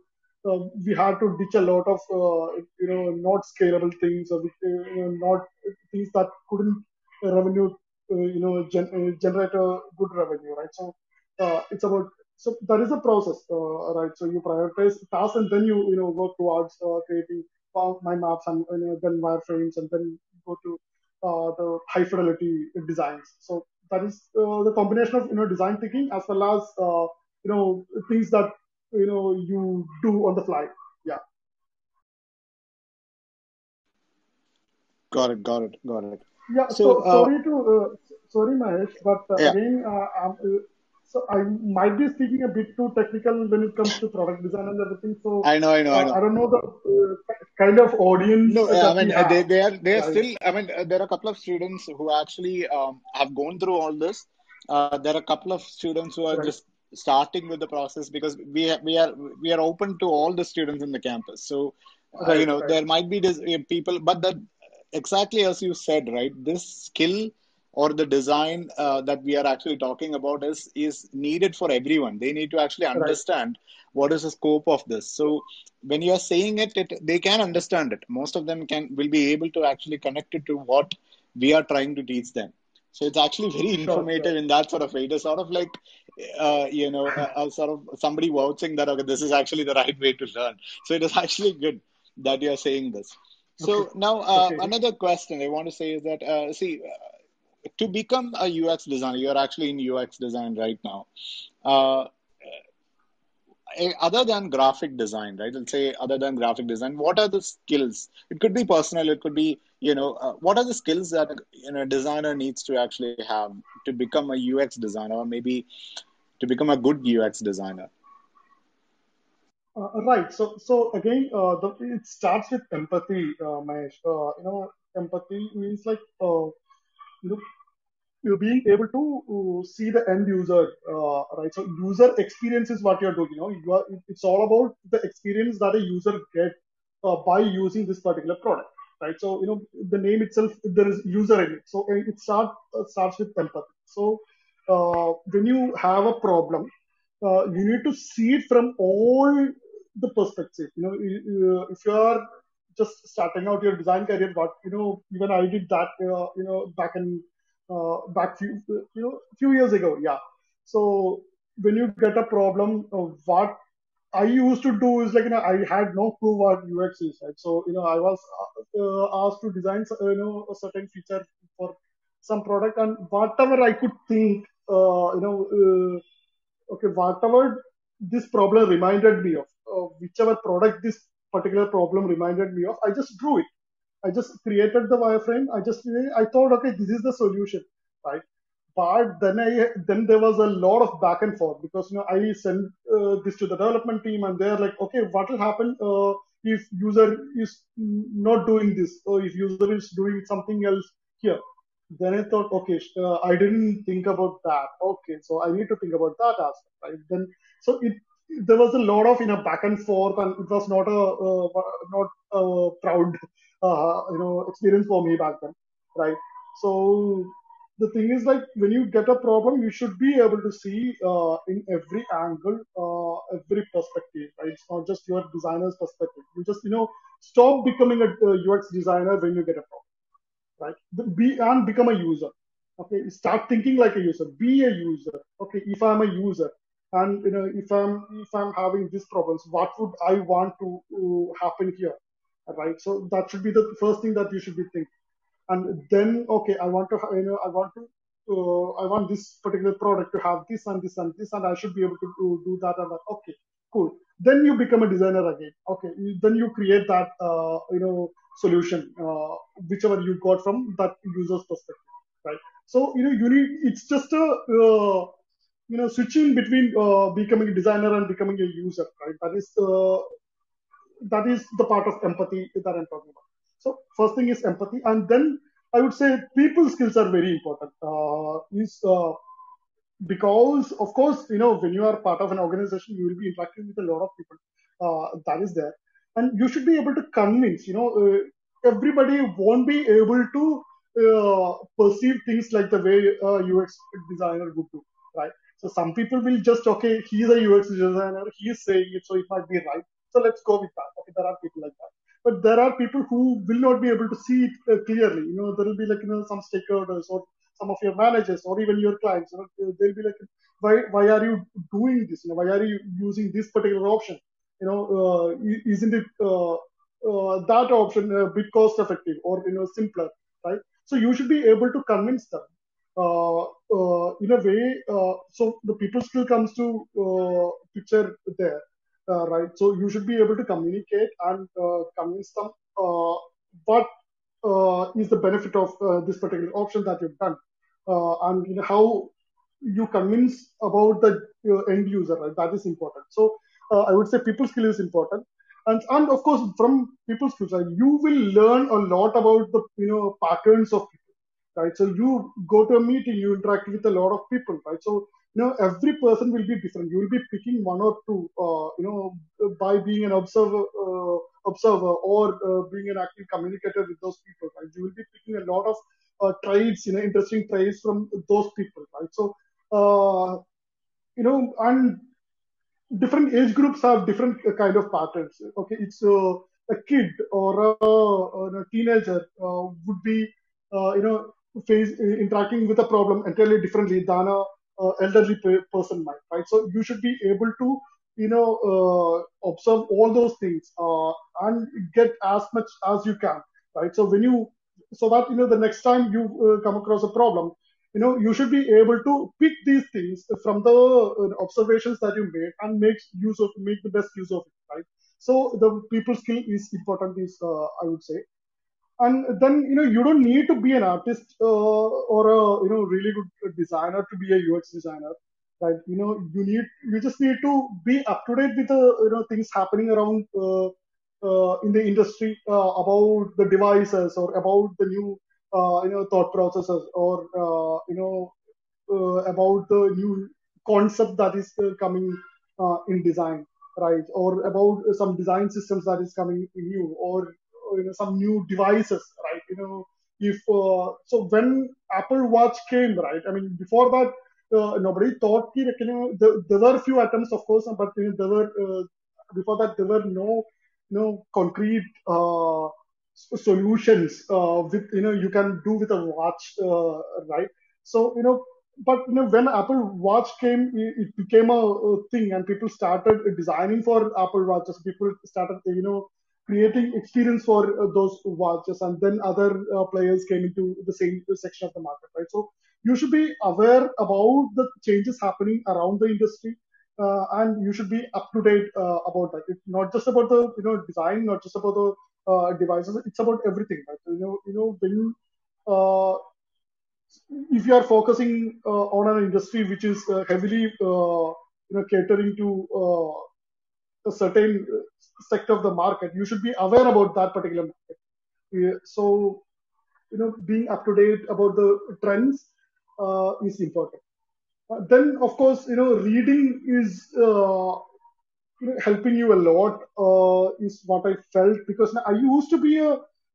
B: uh, we had to ditch a lot of uh, you know not scalable things or not things that couldn't revenue you know gen- generate a good revenue right? So it's about so that is a process right so you prioritize tasks and then you you know work towards creating mind maps and you know, then wireframes and then go to uh, the high fidelity designs. So that is uh, the combination of you know design thinking as well as uh, you know things that you know you do on the fly. Yeah.
C: Got it. Got it. Got it.
B: Yeah. So, so sorry to uh, sorry Mahesh, but yeah. again, so I might be speaking a bit too technical when it comes to product design and everything. So
C: I know, I know, uh, I know.
B: I don't know the uh, kind of audience.
C: No, I mean they, they are they are right. still. I mean there are a couple of students who actually um, have gone through all this. Uh, there are a couple of students who are right. just starting with the process because we are, we are we are open to all the students in the campus. So uh, right, you know there might be this, uh, people, but that exactly as you said, right? This skill or the design uh, that we are actually talking about is is needed for everyone. They need to actually understand right. what is the scope of this. So when you are saying it, it, they can understand it. Most of them can will be able to actually connect it to what we are trying to teach them. So it's actually very informative sure, sure. in that sort of way. It is sort of like, uh, you know, a, a sort of somebody vouching that okay, this is actually the right way to learn. So it is actually good that you are saying this. So okay. now uh, okay. another question I want to say is that uh, see to become a UX designer, you're actually in UX design right now. Uh, eh, other than graphic design, right? Let's say other than graphic design, what are the skills? It could be personal. It could be, you know, uh, what are the skills that you know a designer needs to actually have to become a UX designer, or maybe to become a good UX designer?
B: Uh, right. So, so again, uh, the, it starts with empathy, uh, Mahesh. Uh, you know, empathy means like, you know, you being able to uh, see the end user, uh, right? So user experience is what you're doing. You know, you are, it's all about the experience that a user get uh, by using this particular product, right? So you know, the name itself there is user in it, so it start uh, starts with empathy. So uh, when you have a problem, uh, you need to see it from all the perspective. You know, if you are just starting out your design career, but you know, even I did that, uh, you know, back in uh, back few you know few years ago. Yeah. So when you get a problem, uh, what I used to do is like you know I had no clue what UX is. Right? So you know I was uh, asked to design you know a certain feature for some product and whatever I could think, uh, you know, uh, okay, whatever this problem reminded me of, uh, whichever product this particular problem reminded me of, I just drew it. I just created the wireframe. I just I thought, okay, this is the solution, right? But then I then there was a lot of back and forth because you know I sent uh, this to the development team and they're like, okay, what will happen uh, if user is not doing this or if user is doing something else here? Then I thought, okay, uh, I didn't think about that. Okay, so I need to think about that aspect, right? Then so it there was a lot of you know back and forth and it was not a uh, not a proud uh, you know experience for me back then right? So the thing is like when you get a problem you should be able to see uh, in every angle uh, every perspective right? It's not just your designer's perspective. You just you know stop becoming a, a ux designer when you get a problem right? Be and become a user okay? Start thinking like a user. Be a user okay? If i'm a user and you know if i'm if i'm having these problems what would i want to uh, happen here right? So that should be the first thing that you should be thinking. And then, okay, I want to, you know, I want to, uh, I want this particular product to have this and this and this, and I should be able to do, do that and that. Okay, cool. Then you become a designer again. Okay, then you create that, uh, you know, solution, uh, whichever you got from that user's perspective, right? So you know, you need. It's just a uh, you know switching between uh, becoming a designer and becoming a user right that is uh, that is the part of empathy that I'm talking about. So first thing is empathy, and then I would say people skills are very important. Uh, is uh, because of course you know when you are part of an organization, you will be interacting with a lot of people. Uh, that is there, and you should be able to convince. You know, uh, everybody won't be able to perceive things like the way a UX designer would do, right? So some people will just okay, he's a UX designer, he's saying it, so it might be right so let's go with that. Okay, there are people like that. But there are people who will not be able to see it uh, clearly. You know, there will be like, you know, some stakeholders or some of your managers or even your clients. You know, they'll be like, why, why are you doing this? You know, why are you using this particular option? You know, uh, isn't it uh, uh that option a bit cost effective or, you know, simpler, right? So you should be able to convince them uh, uh, in a way, uh, so the people skill comes to picture there uh, right? So you should be able to communicate and uh, convince them uh, what is the benefit of this particular option that you've done, and you know, how you convince about the end user. Right? That is important. So I would say people skill is important. And, and of course from people skills you will learn a lot about the you know patterns of right? So you go to a meeting you interact with a lot of people right? So you know every person will be different. You will be picking one or two uh, you know by being an observer uh, observer or uh, being an active communicator with those people right? You will be picking a lot of uh, traits you know interesting traits from those people right? So uh, you know and different age groups have different kind of patterns okay? It's uh, a kid or a, a teenager would be you know face interacting with a problem entirely differently than a uh, elderly person might, right? So you should be able to, you know, uh, observe all those things uh, and get as much as you can, right? So when you, so that you know, the next time you uh, come across a problem, you know, you should be able to pick these things from the uh, observations that you made and make use of, make the best use of it, right? So the people skill is important, is uh, I would say and then you know you don't need to be an artist uh, or a you know really good designer to be a UX designer, right? You know you need you just need to be up to date with the you know things happening around uh, uh, in the industry uh, about the devices or about the new uh, you know thought processes or uh, you know uh, about the new concept that is coming uh, in design, right? Or about some design systems that is coming new, or you know some new devices, right? You know, if uh, so, when Apple Watch came, right? I mean, before that. Uh, nobody thought you know there, there were a few attempts of course but you know, there were uh, before that there were no no concrete uh, solutions uh, with you know you can do with a watch uh, right so you know but you know when apple watch came it, it became a, a, thing and people started designing for apple watches people started you know creating experience for uh, those watches and then other uh, players came into the same section of the market right so you should be aware about the changes happening around the industry uh, and you should be up to date uh, about that. It's not just about the you know design, not just about the uh, devices. It's about everything. Right? You know, you know when uh, if you are focusing on an industry which is heavily you know catering to a certain sector of the market, you should be aware about that particular market. So you know being up to date about the trends is important. Uh, then of course you know reading is uh, you know, helping you a lot uh, is what I felt because I used to be a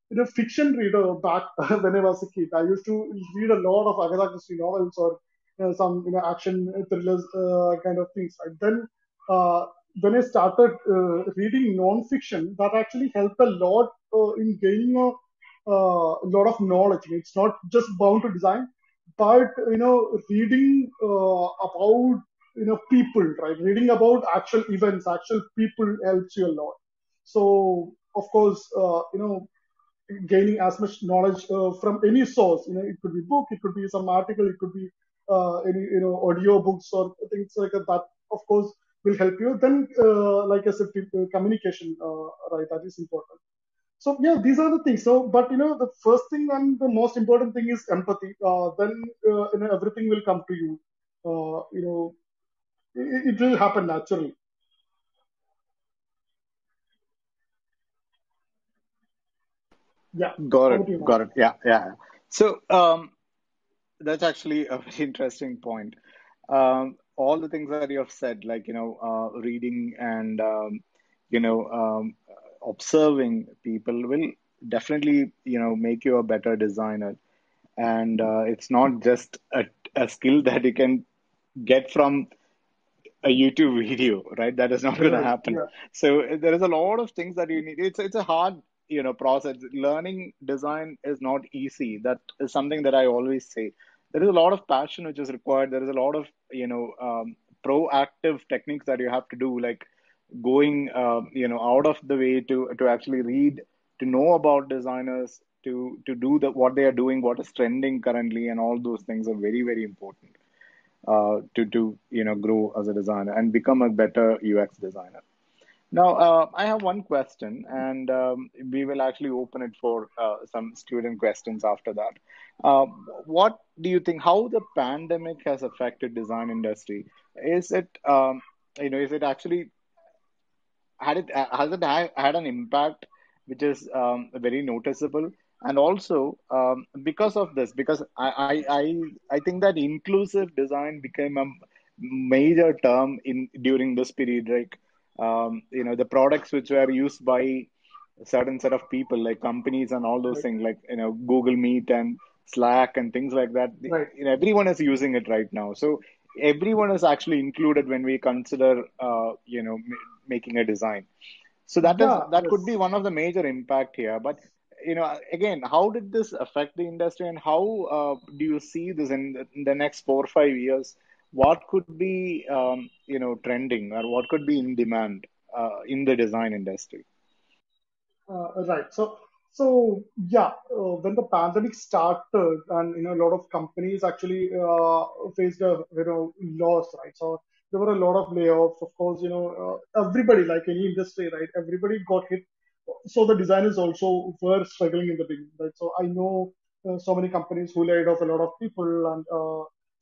B: you know fiction reader back when I was a kid. I used to read a lot of Agatha Christie novels or you know, some you know action thrillers uh, kind of things. And then uh, when I started uh, reading non-fiction, that actually helped a lot in gaining a, a lot of knowledge. It's not just bound to design but you know reading uh, about you know people right? Reading about actual events actual people helps you a lot. So of course uh, you know gaining as much knowledge uh, from any source you know it could be book it could be some article it could be uh, any you know audio books or things like that. Of course will help you then uh, like i said communication uh, right that is important so yeah, these are the things. So, but you know, the first thing and the most important thing is empathy. Uh, then uh, you know everything will come to you. Uh, you know, it, it, will happen naturally. Yeah.
C: Got it. Got it. Yeah. Yeah. So um, that's actually a very interesting point. Um, all the things that you have said, like you know, uh, reading and um, you know um, observing people will definitely you know make you a better designer. And uh, it's not just a, a skill that you can get from a youtube video right? That is not going to happen.
B: yeah.
C: so there is a lot of things that you need. It's it's a hard you know process. Learning design is not easy. That is something that i always say there is a lot of passion which is required. There is a lot of you know um, proactive techniques that you have to do like going uh, you know out of the way to to actually read to know about designers to to do the what they are doing what is trending currently and all those things are very very important uh, to to you know grow as a designer and become a better ux designer now uh, i have one question and um, we will actually open it for uh, some student questions after that. Um, what do you think how the pandemic has affected design industry? Is it um, you know is it actually had it has it had an impact which is um, very noticeable? And also um, because of this because I, I i think that inclusive design became a major term in during this period like um, you know the products which were used by a certain set of people like companies and all those right. things like you know google meet and slack and things like that
B: right.
C: you know, everyone is using it right now so everyone is actually included when we consider uh, you know making a design. So that yeah, is, that yes. could be one of the major impact here. But you know, again, how did this affect the industry, and how uh, do you see this in the, in the, next four or five years? What could be um, you know trending, or what could be in demand uh, in the design industry?
B: Uh, right. So so yeah, uh, when the pandemic started, and you know, a lot of companies actually uh, faced a you know loss, right? So there were a lot of layoffs. Of course, you know, uh, everybody, like any industry, right? Everybody got hit. So the designers also were struggling in the beginning, right? So I know uh, so many companies who laid off a lot of people, and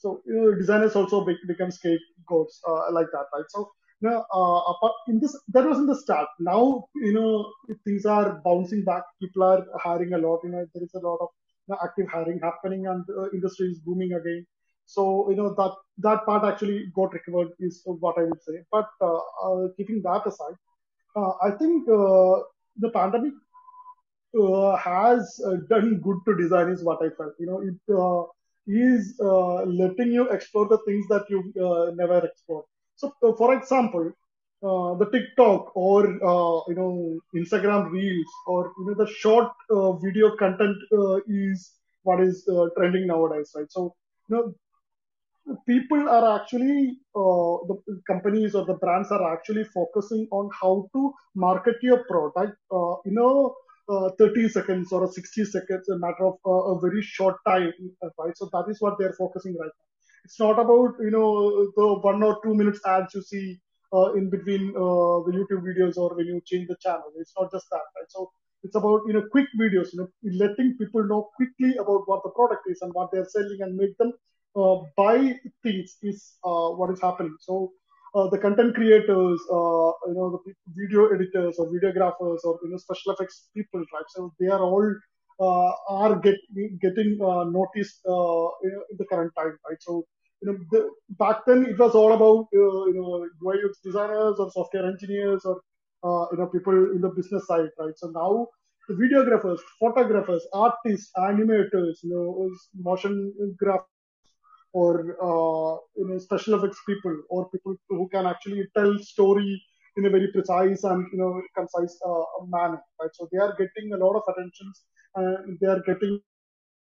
B: so you designers also be- become scapegoats uh, like that, right? So you know, uh, in this that was in the start. Now you know things are bouncing back. People are hiring a lot. You know, there is a lot of active hiring happening and the industry is booming again. So you know that that part actually got recovered is what I would say. But uh, uh, keeping that aside, uh, I think the pandemic has done good to design is what I felt. You know, it uh, is letting you explore the things that you uh, never explored. So, uh, for example, uh, the TikTok or you know Instagram Reels or you know the short video content is what is trending nowadays, right? So, you know, people are actually uh, the companies or the brands are actually focusing on how to market your product uh, in a uh, 30 seconds or a 60 seconds a matter of uh, a very short time right? So that is what they're focusing right now. It's not about you know the one or two minutes ads you see uh, in between uh, the youtube videos or when you change the channel. It's not just that right? So it's about you know quick videos you know letting people know quickly about what the product is and what they're selling and make them uh, buy things is what is happening. So uh, the content creators, uh, you know, the video editors or videographers or you know special effects people, right? So they are all uh, are get, getting uh, noticed uh, in the current time, right? So you know, the, back then it was all about uh, you know UI UX designers or software engineers or you know people in the business side, right? So now the videographers, photographers, artists, animators, you know, motion graphics or uh, you know special effects people or people who can actually tell story in a very precise and you know concise uh, manner right? So they are getting a lot of attentions and they are getting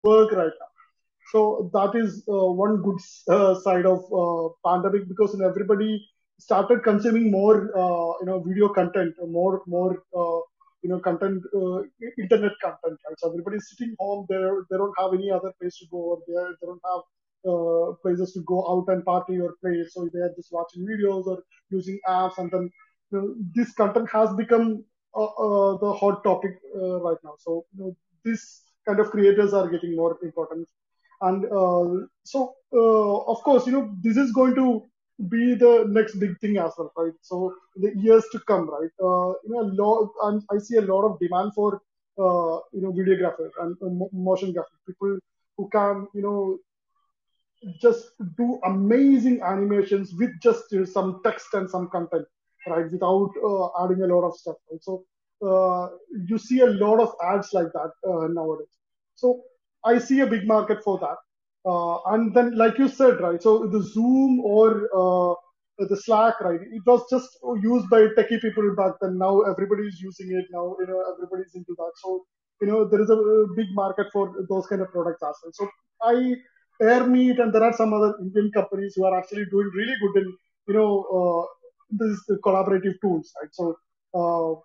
B: work right now. So that is uh, one good uh, side of uh, pandemic because you know, everybody started consuming more uh, you know video content more more you know content internet content right? So everybody's sitting home. They they don't have any other place to go or they, they don't have uh, places to go out and party or play. So they are just watching videos or using apps, and then you know, this content has become uh, uh, the hot topic uh, right now. So you know, this kind of creators are getting more important, and uh, so of course, you know, this is going to be the next big thing as well, right? So the years to come, right? you know, a lot, and I see a lot of demand for you know videographers and motion graphics people who can you know just do amazing animations with just uh, some text and some content, right? Without uh, adding a lot of stuff. Right? So uh, you see a lot of ads like that uh, nowadays. So I see a big market for that. Uh, and then, like you said, right? So the Zoom or uh, the Slack, right? It was just used by techie people back then. Now everybody is using it. Now you know everybody's into that. So you know there is a big market for those kind of products as well. So I Airmeet, and there are some other Indian companies who are actually doing really good in, you know, uh, these collaborative tools, right? So, uh,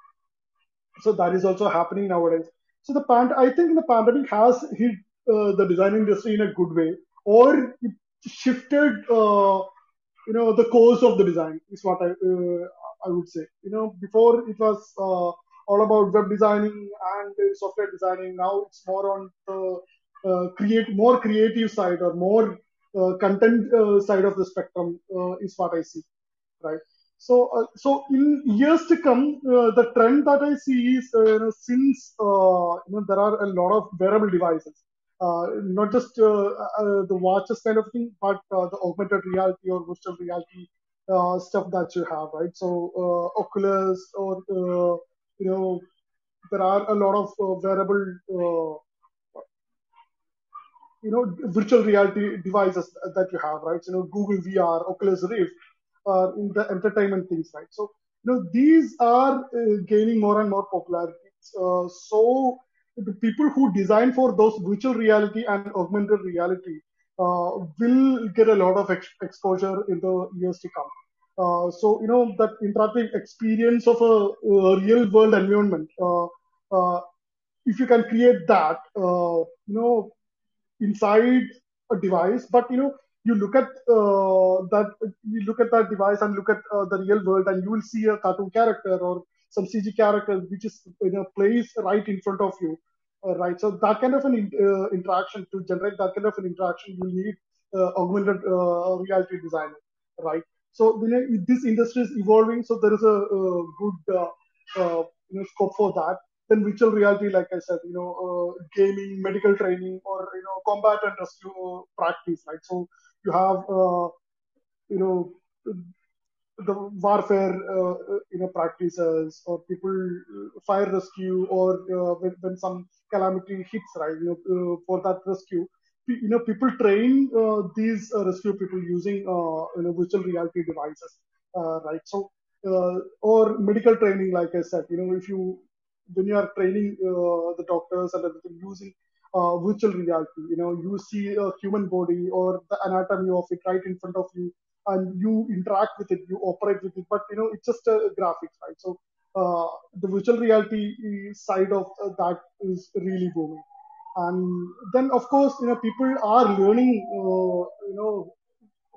B: so that is also happening nowadays. So the pand- I think the pandemic has hit uh, the design industry in a good way, or it shifted, you know, the course of the design is what I uh, I would say. You know, before it was uh, all about web designing and software designing. Now it's more on the Uh, create more creative side or more uh, content uh, side of the spectrum uh, is what I see, right? So, uh, so in years to come, the trend that I see is since you know there are a lot of wearable devices, uh, not just uh, uh, the watches kind of thing, but the augmented reality or virtual reality stuff that you have, right? So Oculus or you know there are a lot of wearable you know virtual reality devices that you have, right? So, you know, Google VR, Oculus Rift, uh, in the entertainment things, right? So, you know, these are uh, gaining more and more popularity. Uh, so, the people who design for those virtual reality and augmented reality uh, will get a lot of ex- exposure in the years to come. Uh, so, you know, that interactive experience of a, a real world environment, uh, if you can create that, you know, inside a device, but you know you look at uh, that you look at that device and look at uh, the real world, and you will see a cartoon character or some CG character which is you know plays right in front of you, uh, right? So that kind of an uh, interaction to generate that kind of an interaction, you need uh, augmented uh, reality designer, right? So you know, this industry is evolving, so there is a, a good you know, scope for that. Then virtual reality, like I said, you know, uh, gaming, medical training, or you know, combat and rescue practice, right? So you have, uh, you know, the warfare, uh, you know, practices, or people uh, fire rescue, or uh, when, when some calamity hits, right? You know, uh, for that rescue, you know, people train uh, these uh, rescue people using you know virtual reality devices, right? So or medical training, like I said, you know, if you when you are training the doctors and everything using uh, virtual reality. You know, you see a human body or the anatomy of it right in front of you, and you interact with it, you operate with it. But you know, it's just a graphics, right? So uh, the virtual reality side of uh, that is really booming. And then, of course, you know, people are learning, uh, you know,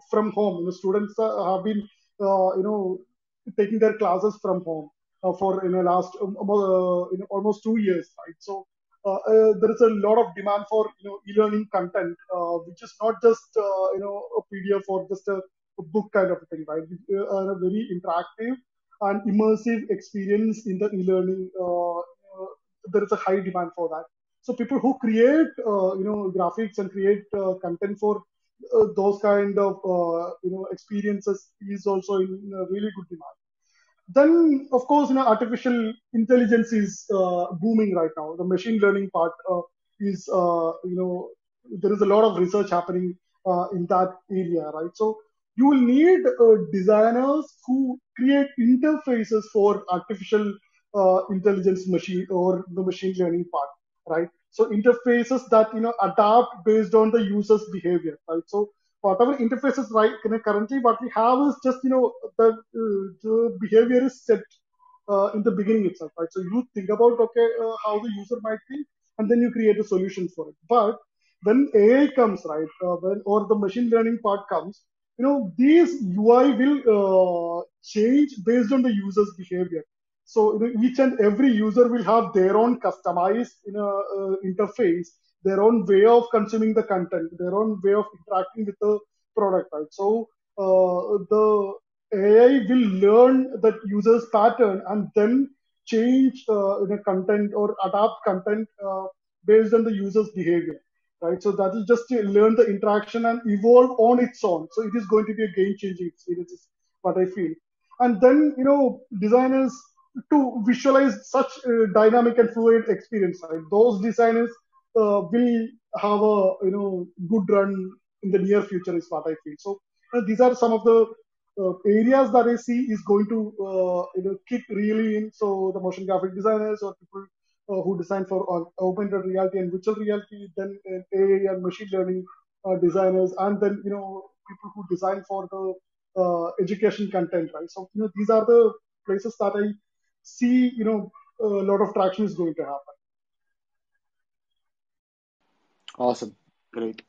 B: from home. You know, students have been, uh, you know, taking their classes from home uh, for you know last um, know, almost two years, right? So uh, uh, there is a lot of demand for you know e-learning content, uh, which is not just you know a PDF or just a, a book kind of thing, right? a very interactive and immersive experience in the e-learning. there is a high demand for that. So people who create you know graphics and create content for uh, those kind of uh, you know experiences is also in really good demand then of course you know artificial intelligence is uh, booming right now. The machine learning part uh, is uh, you know there is a lot of research happening uh, in that area right? So you will need uh, designers who create interfaces for artificial uh, intelligence machine or the machine learning part right? So interfaces that you know adapt based on the user's behavior right? So whatever interfaces right currently what we have is just you know the, uh, the behavior is set uh, in the beginning itself right? So you think about okay uh, how the user might think and then you create a solution for it. But when ai comes right uh, when or the machine learning part comes you know these ui will uh, change based on the user's behavior. So you know, each and every user will have their own customized you know, interface their own way of consuming the content, their own way of interacting with the product, right? So uh, the AI will learn that user's pattern and then change uh, the content or adapt content uh, based on the user's behavior, right? So that is just learn the interaction and evolve on its own. So it is going to be a game-changing experience, is what I feel. And then you know designers to visualize such dynamic and fluid experience, right? Those designers will have a you know good run in the near future is what I feel. So uh, these are some of the uh, areas that I see is going to uh, you know kick really in. So the motion graphic designers or people uh, who design for uh, augmented reality and virtual reality, then AI and machine learning designers, and then you know people who design for the education content, right? So you know these are the places that I see you know a lot of traction is going to happen.
C: Awesome. Great.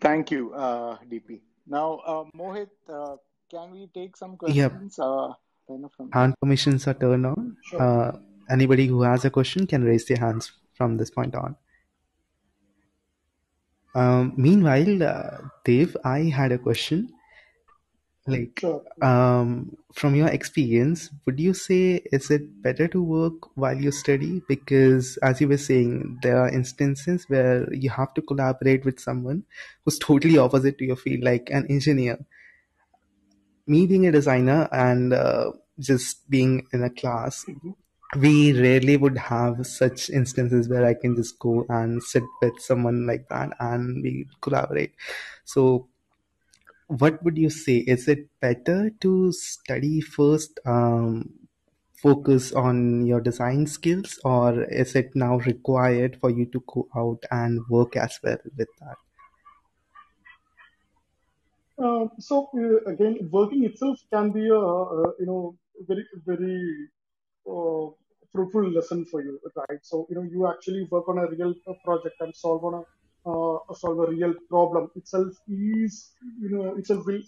C: Thank you, uh, DP. Now, uh, Mohit, uh, can we take some questions? Yep. Uh,
A: Hand permissions are turned on. Sure. Uh, anybody who has a question can raise their hands from this point on. Um, meanwhile, uh, Dave, I had a question like sure. um, from your experience would you say is it better to work while you study because as you were saying there are instances where you have to collaborate with someone who's totally opposite to your field like an engineer me being a designer and uh, just being in a class mm-hmm. we rarely would have such instances where i can just go and sit with someone like that and we collaborate so what would you say? Is it better to study first, um, focus on your design skills, or is it now required for you to go out and work as well with that?
B: Uh, so uh, again, working itself can be a, a you know very very uh, fruitful lesson for you, right? So you know you actually work on a real project and solve on a uh, solve a real problem itself is you know itself will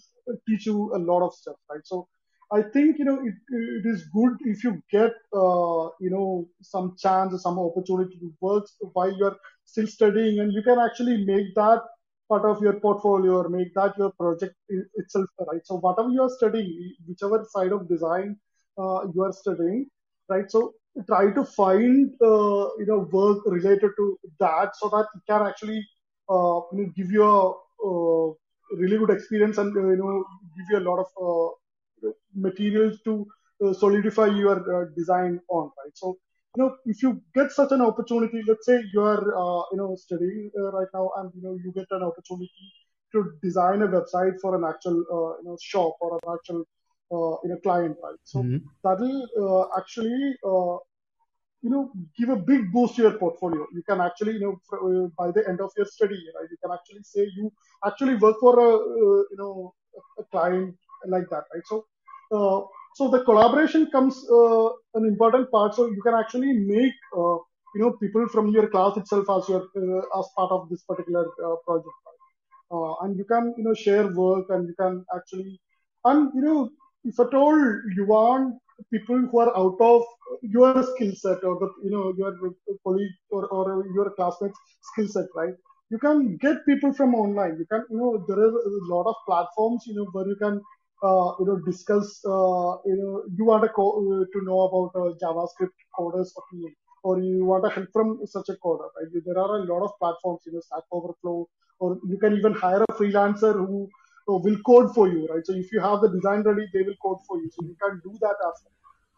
B: teach you a lot of stuff right? So i think you know it, it is good if you get uh, you know some chance or some opportunity to work while you're still studying and you can actually make that part of your portfolio or make that your project itself right? So whatever you are studying whichever side of design uh, you are studying right? So try to find uh, you know work related to that so that it can actually uh, you know, give you a uh, really good experience and uh, you know give you a lot of uh, materials to uh, solidify your design on right? So you know if you get such an opportunity let's say you are you know studying right now and you know you get an opportunity to design a website for an actual you know shop or an actual uh, you know client right so
A: Mhm.
B: that will uh, actually uh, you know give a big boost to your portfolio you can actually you know uh, by the end of your study right you can actually say you actually work for a uh, you know a a client like that right so uh, so the collaboration comes uh, an important part so you can actually make uh, you know people from your class itself as your uh, as part of this particular uh, project right? uh, and you can you know share work and you can actually and you know if at all you want people who are out of your skill set or the you know your colleague or, or your classmates skill set right? You can get people from online. You can you know there are a lot of platforms you know where you can uh, you know discuss uh, you know you want to, co- uh, to know about uh, javascript coders opinion or you want to help from such a coder right? There are a lot of platforms you know stack overflow or you can even hire a freelancer who will code for you, right? So if you have the design ready, they will code for you. So you can do that as well.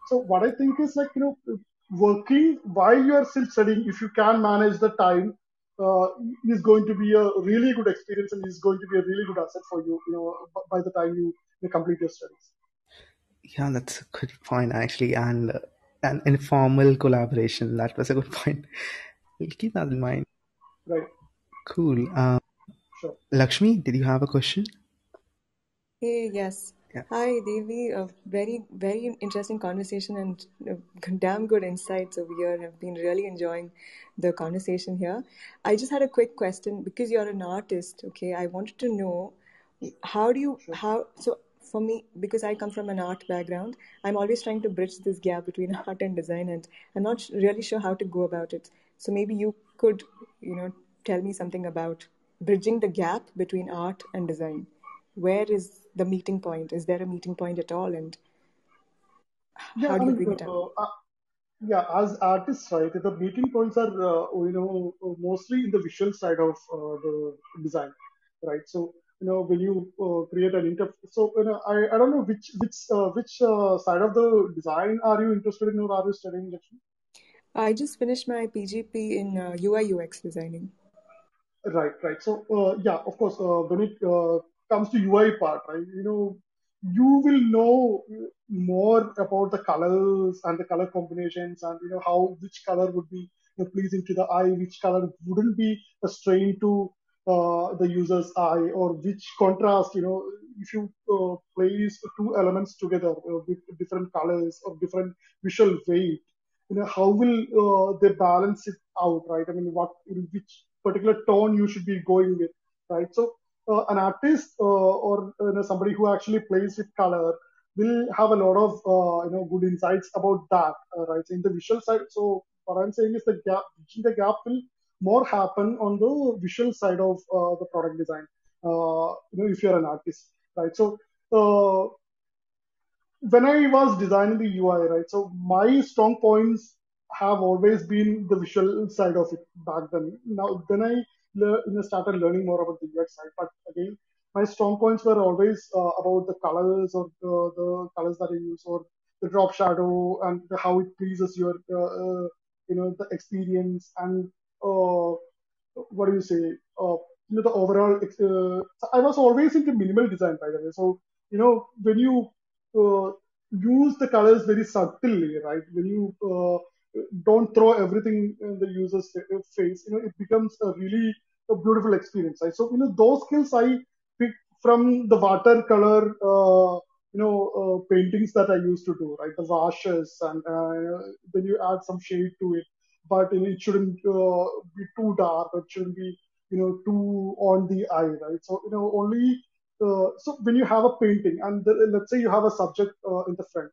B: So what I think is like you know, working while you are still studying, if you can manage the time, uh, is going to be a really good experience and is going to be a really good asset for you. You know, by the time you, you complete your studies.
A: Yeah, that's a good point actually, and uh, an informal collaboration. That was a good point. We'll keep that in mind.
B: Right.
A: Cool. Um,
B: Sure.
A: Lakshmi, did you have a question?
D: Hey, yes.
A: Yeah.
D: Hi, Devi. A very, very interesting conversation and uh, damn good insights over here. I've been really enjoying the conversation here. I just had a quick question because you're an artist, okay? I wanted to know how do you, how, so for me, because I come from an art background, I'm always trying to bridge this gap between art and design, and I'm not really sure how to go about it. So maybe you could, you know, tell me something about bridging the gap between art and design where is the meeting point? Is there a meeting point at all? And
B: Yeah,
D: how
B: I
D: do you
B: mean,
D: bring it up?
B: uh, uh, yeah, as artists, right, the meeting points are, uh, you know, mostly in the visual side of uh, the design, right? So, you know, when you uh, create an interface, so, you know, I, I don't know which which uh, which uh, side of the design are you interested in or are you studying, Lakshmi?
D: I just finished my PGP in uh, UI UX designing.
B: Right, right. So, uh, yeah, of course, uh, when it uh, comes to UI part, right, you know, you will know more about the colors and the color combinations and, you know, how which color would be you know, pleasing to the eye, which color wouldn't be a strain to uh, the user's eye, or which contrast, you know, if you uh, place two elements together uh, with different colors or different visual weight, you know, how will uh, they balance it out, right? I mean, what, in which particular tone you should be going with, right? So an artist uh, or you know, somebody who actually plays with color will have a lot of uh, you know good insights about that, uh, right? So in the visual side, so what I'm saying is the gap, bridging the gap will more happen on the visual side of uh, the product design. Uh, you know, if you're an artist, right? So uh, when I was designing the UI, right? So my strong points have always been the visual side of it back then. Now, then I you know, started learning more about the UX side. But again, my strong points were always uh, about the colors or the, the colors that I use or the drop shadow and the, how it pleases your, uh, uh, you know, the experience and uh, what do you say? Uh, you know, the overall. I was always into minimal design, by the way. So you know, when you use the colors very subtly, right? When you don't throw everything in the user's face, you know, it becomes a really a beautiful experience, right? So you know, those skills I picked from the watercolor. Uh, you know, uh, paintings that I used to do, right? The washes, and uh, then you add some shade to it but you know, it shouldn't uh, be too dark. It shouldn't be you know too on the eye, right? So you know only uh, so when you have a painting and the, let's say you have a subject uh, in the front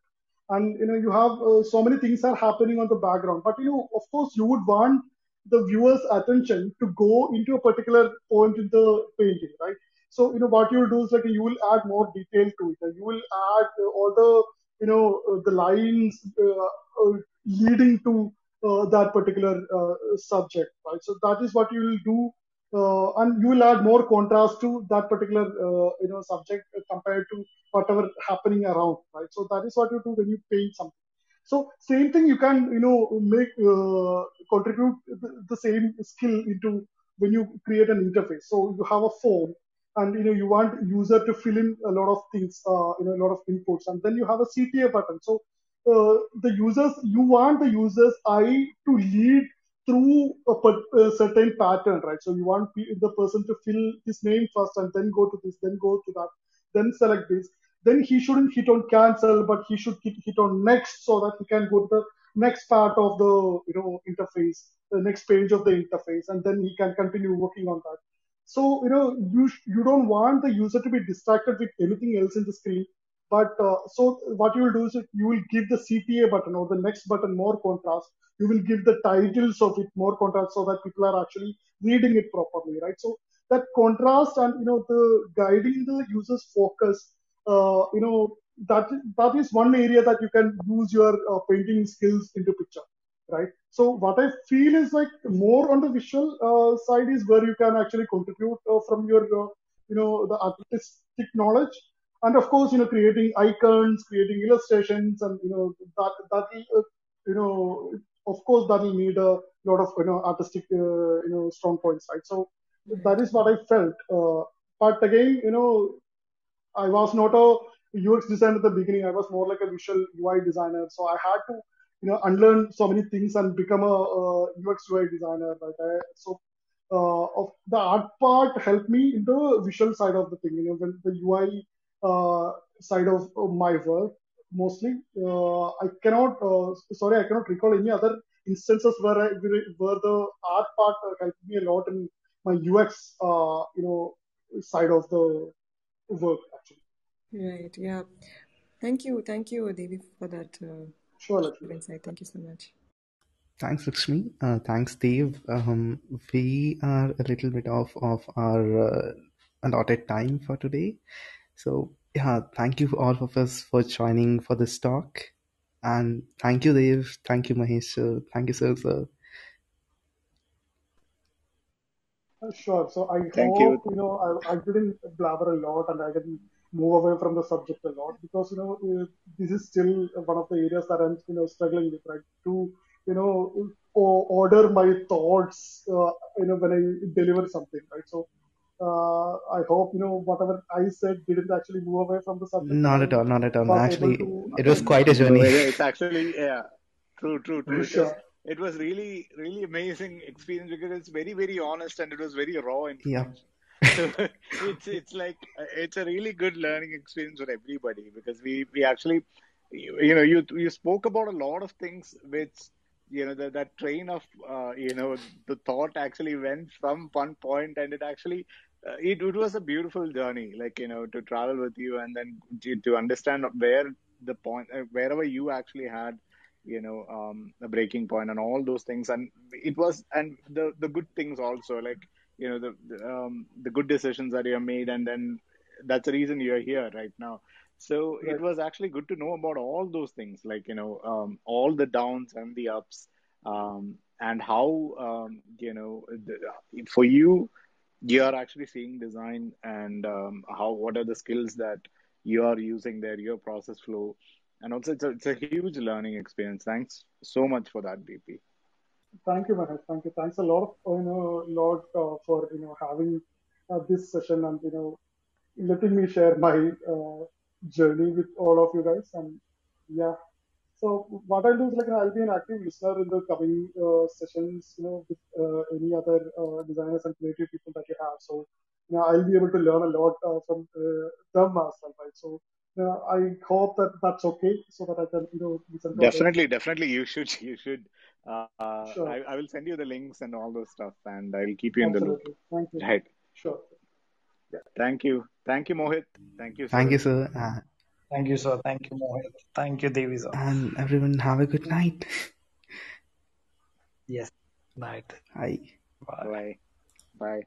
B: and you know you have uh, so many things are happening on the background. But you know of course you would want the viewer's attention to go into a particular point in the painting right? So you know what you'll do is like you will add more detail to it. You will add uh, all the you know uh, the lines uh, uh, leading to uh, that particular subject, right? So that is what you will do, uh, and you will add more contrast to that particular uh, you know subject compared to whatever happening around, right? So that is what you do when you paint something. So same thing you can you know make uh, contribute the, same skill into when you create an interface. So you have a form and you know you want user to fill in a lot of things, uh, you know, a lot of inputs, and then you have a CTA button. So uh, the users, you want the users eye to lead through a, a, certain pattern, right? So you want the person to fill his name first, and then go to this, then go to that, then select this. Then he shouldn't hit on cancel, but he should hit, hit on next so that he can go to the next part of the you know interface, the next page of the interface, and then he can continue working on that. So you know you you don't want the user to be distracted with anything else in the screen. But uh, so what you will do is you will give the CTA button or the next button more contrast. You will give the titles of it more contrast so that people are actually reading it properly, right? So that contrast and you know the guiding the user's focus, uh, you know that that is one area that you can use your uh, painting skills into picture, right? So what I feel is like more on the visual uh, side is where you can actually contribute uh, from your uh, you know the artistic knowledge and of course you know creating icons creating illustrations and you know that that uh, you know of course that will need a lot of you know artistic uh, you know strong points right? So that is what i felt uh, but again you know i was not a ux designer at the beginning. I was more like a visual ui designer. So i had to you know unlearn so many things and become a, a ux ui designer right? I, so uh, of the art part helped me in the visual side of the thing you know when the ui side of my work mostly. Uh, I cannot, uh, sorry, I cannot recall any other instances where I, where the art part helped me a lot in my UX, you know, side of the work actually.
D: Right. Yeah. Thank you. Thank you, Devi, for that. Uh,
B: sure.
D: Insight. Thank you so much.
A: Thanks, Lakshmi. Uh, thanks, Dave. Um, we are a little bit off of our uh, allotted time for today. So yeah, thank you all of us for joining for this talk. And thank you, Dave. Thank you, Mahesh. Sir. Thank you, sir. sir.
B: Uh, sure. So I Thank hope, you, you know, I, I didn't blabber a lot and I didn't move away from the subject a lot because, you know, uh, this is still one of the areas that I'm, you know, struggling with, right? To, you know, order my thoughts, uh, you know, when I deliver something, right? So uh, I hope you know whatever I said didn't actually move away from the subject.
A: Not at all, not at all. Actually, it was quite a journey.
C: it's actually yeah, true, true, true. Sure. It, was, it was really, really amazing experience because it's very, very honest and it was very raw information. Yeah. so it's it's like it's a really good learning experience for everybody because we we actually you know you you spoke about a lot of things which you know that that train of uh, you know the thought actually went from one point and it actually uh, it, it was a beautiful journey, like you know, to travel with you and then to, to understand where the point, uh, wherever you actually had, you know, um, a breaking point and all those things, and it was, and the the good things also, like you know, the the, um, the good decisions that you have made, and then that's the reason you're here right now. So right. it was actually good to know about all those things, like you know, um, all the downs and the ups, um, and how um, you know, the, for you you are actually seeing design and um, how what are the skills that you are using there, your process flow, and also it's a, it's a huge learning experience. Thanks so much for that, BP.
B: Thank you, Mahesh. Thank you. Thanks a lot, you know, lot uh, for you know having uh, this session and you know letting me share my uh, journey with all of you guys. And yeah, so what I'll do is like I'll be an active listener in the coming uh, sessions, you know, with uh, any other uh, designers and creative people that you have. So you know, I'll be able to learn a lot uh, from uh, them myself, right? So you know, I hope that that's okay, so that I can you know listen.
C: Definitely, definitely, you should, you should. Uh, sure. I, I, will send you the links and all those stuff, and I'll keep you
B: Absolutely.
C: in
B: the loop. Thank you.
C: Right.
B: Sure.
C: Yeah. Thank you. Thank you, Mohit. Thank you.
A: Sir. Thank you, sir.
E: Thank you, sir. Thank you, Mohit. Thank you, Devi, sir.
A: And everyone, have a good night.
E: Yes. Night.
A: Bye.
C: Bye. Bye. Bye.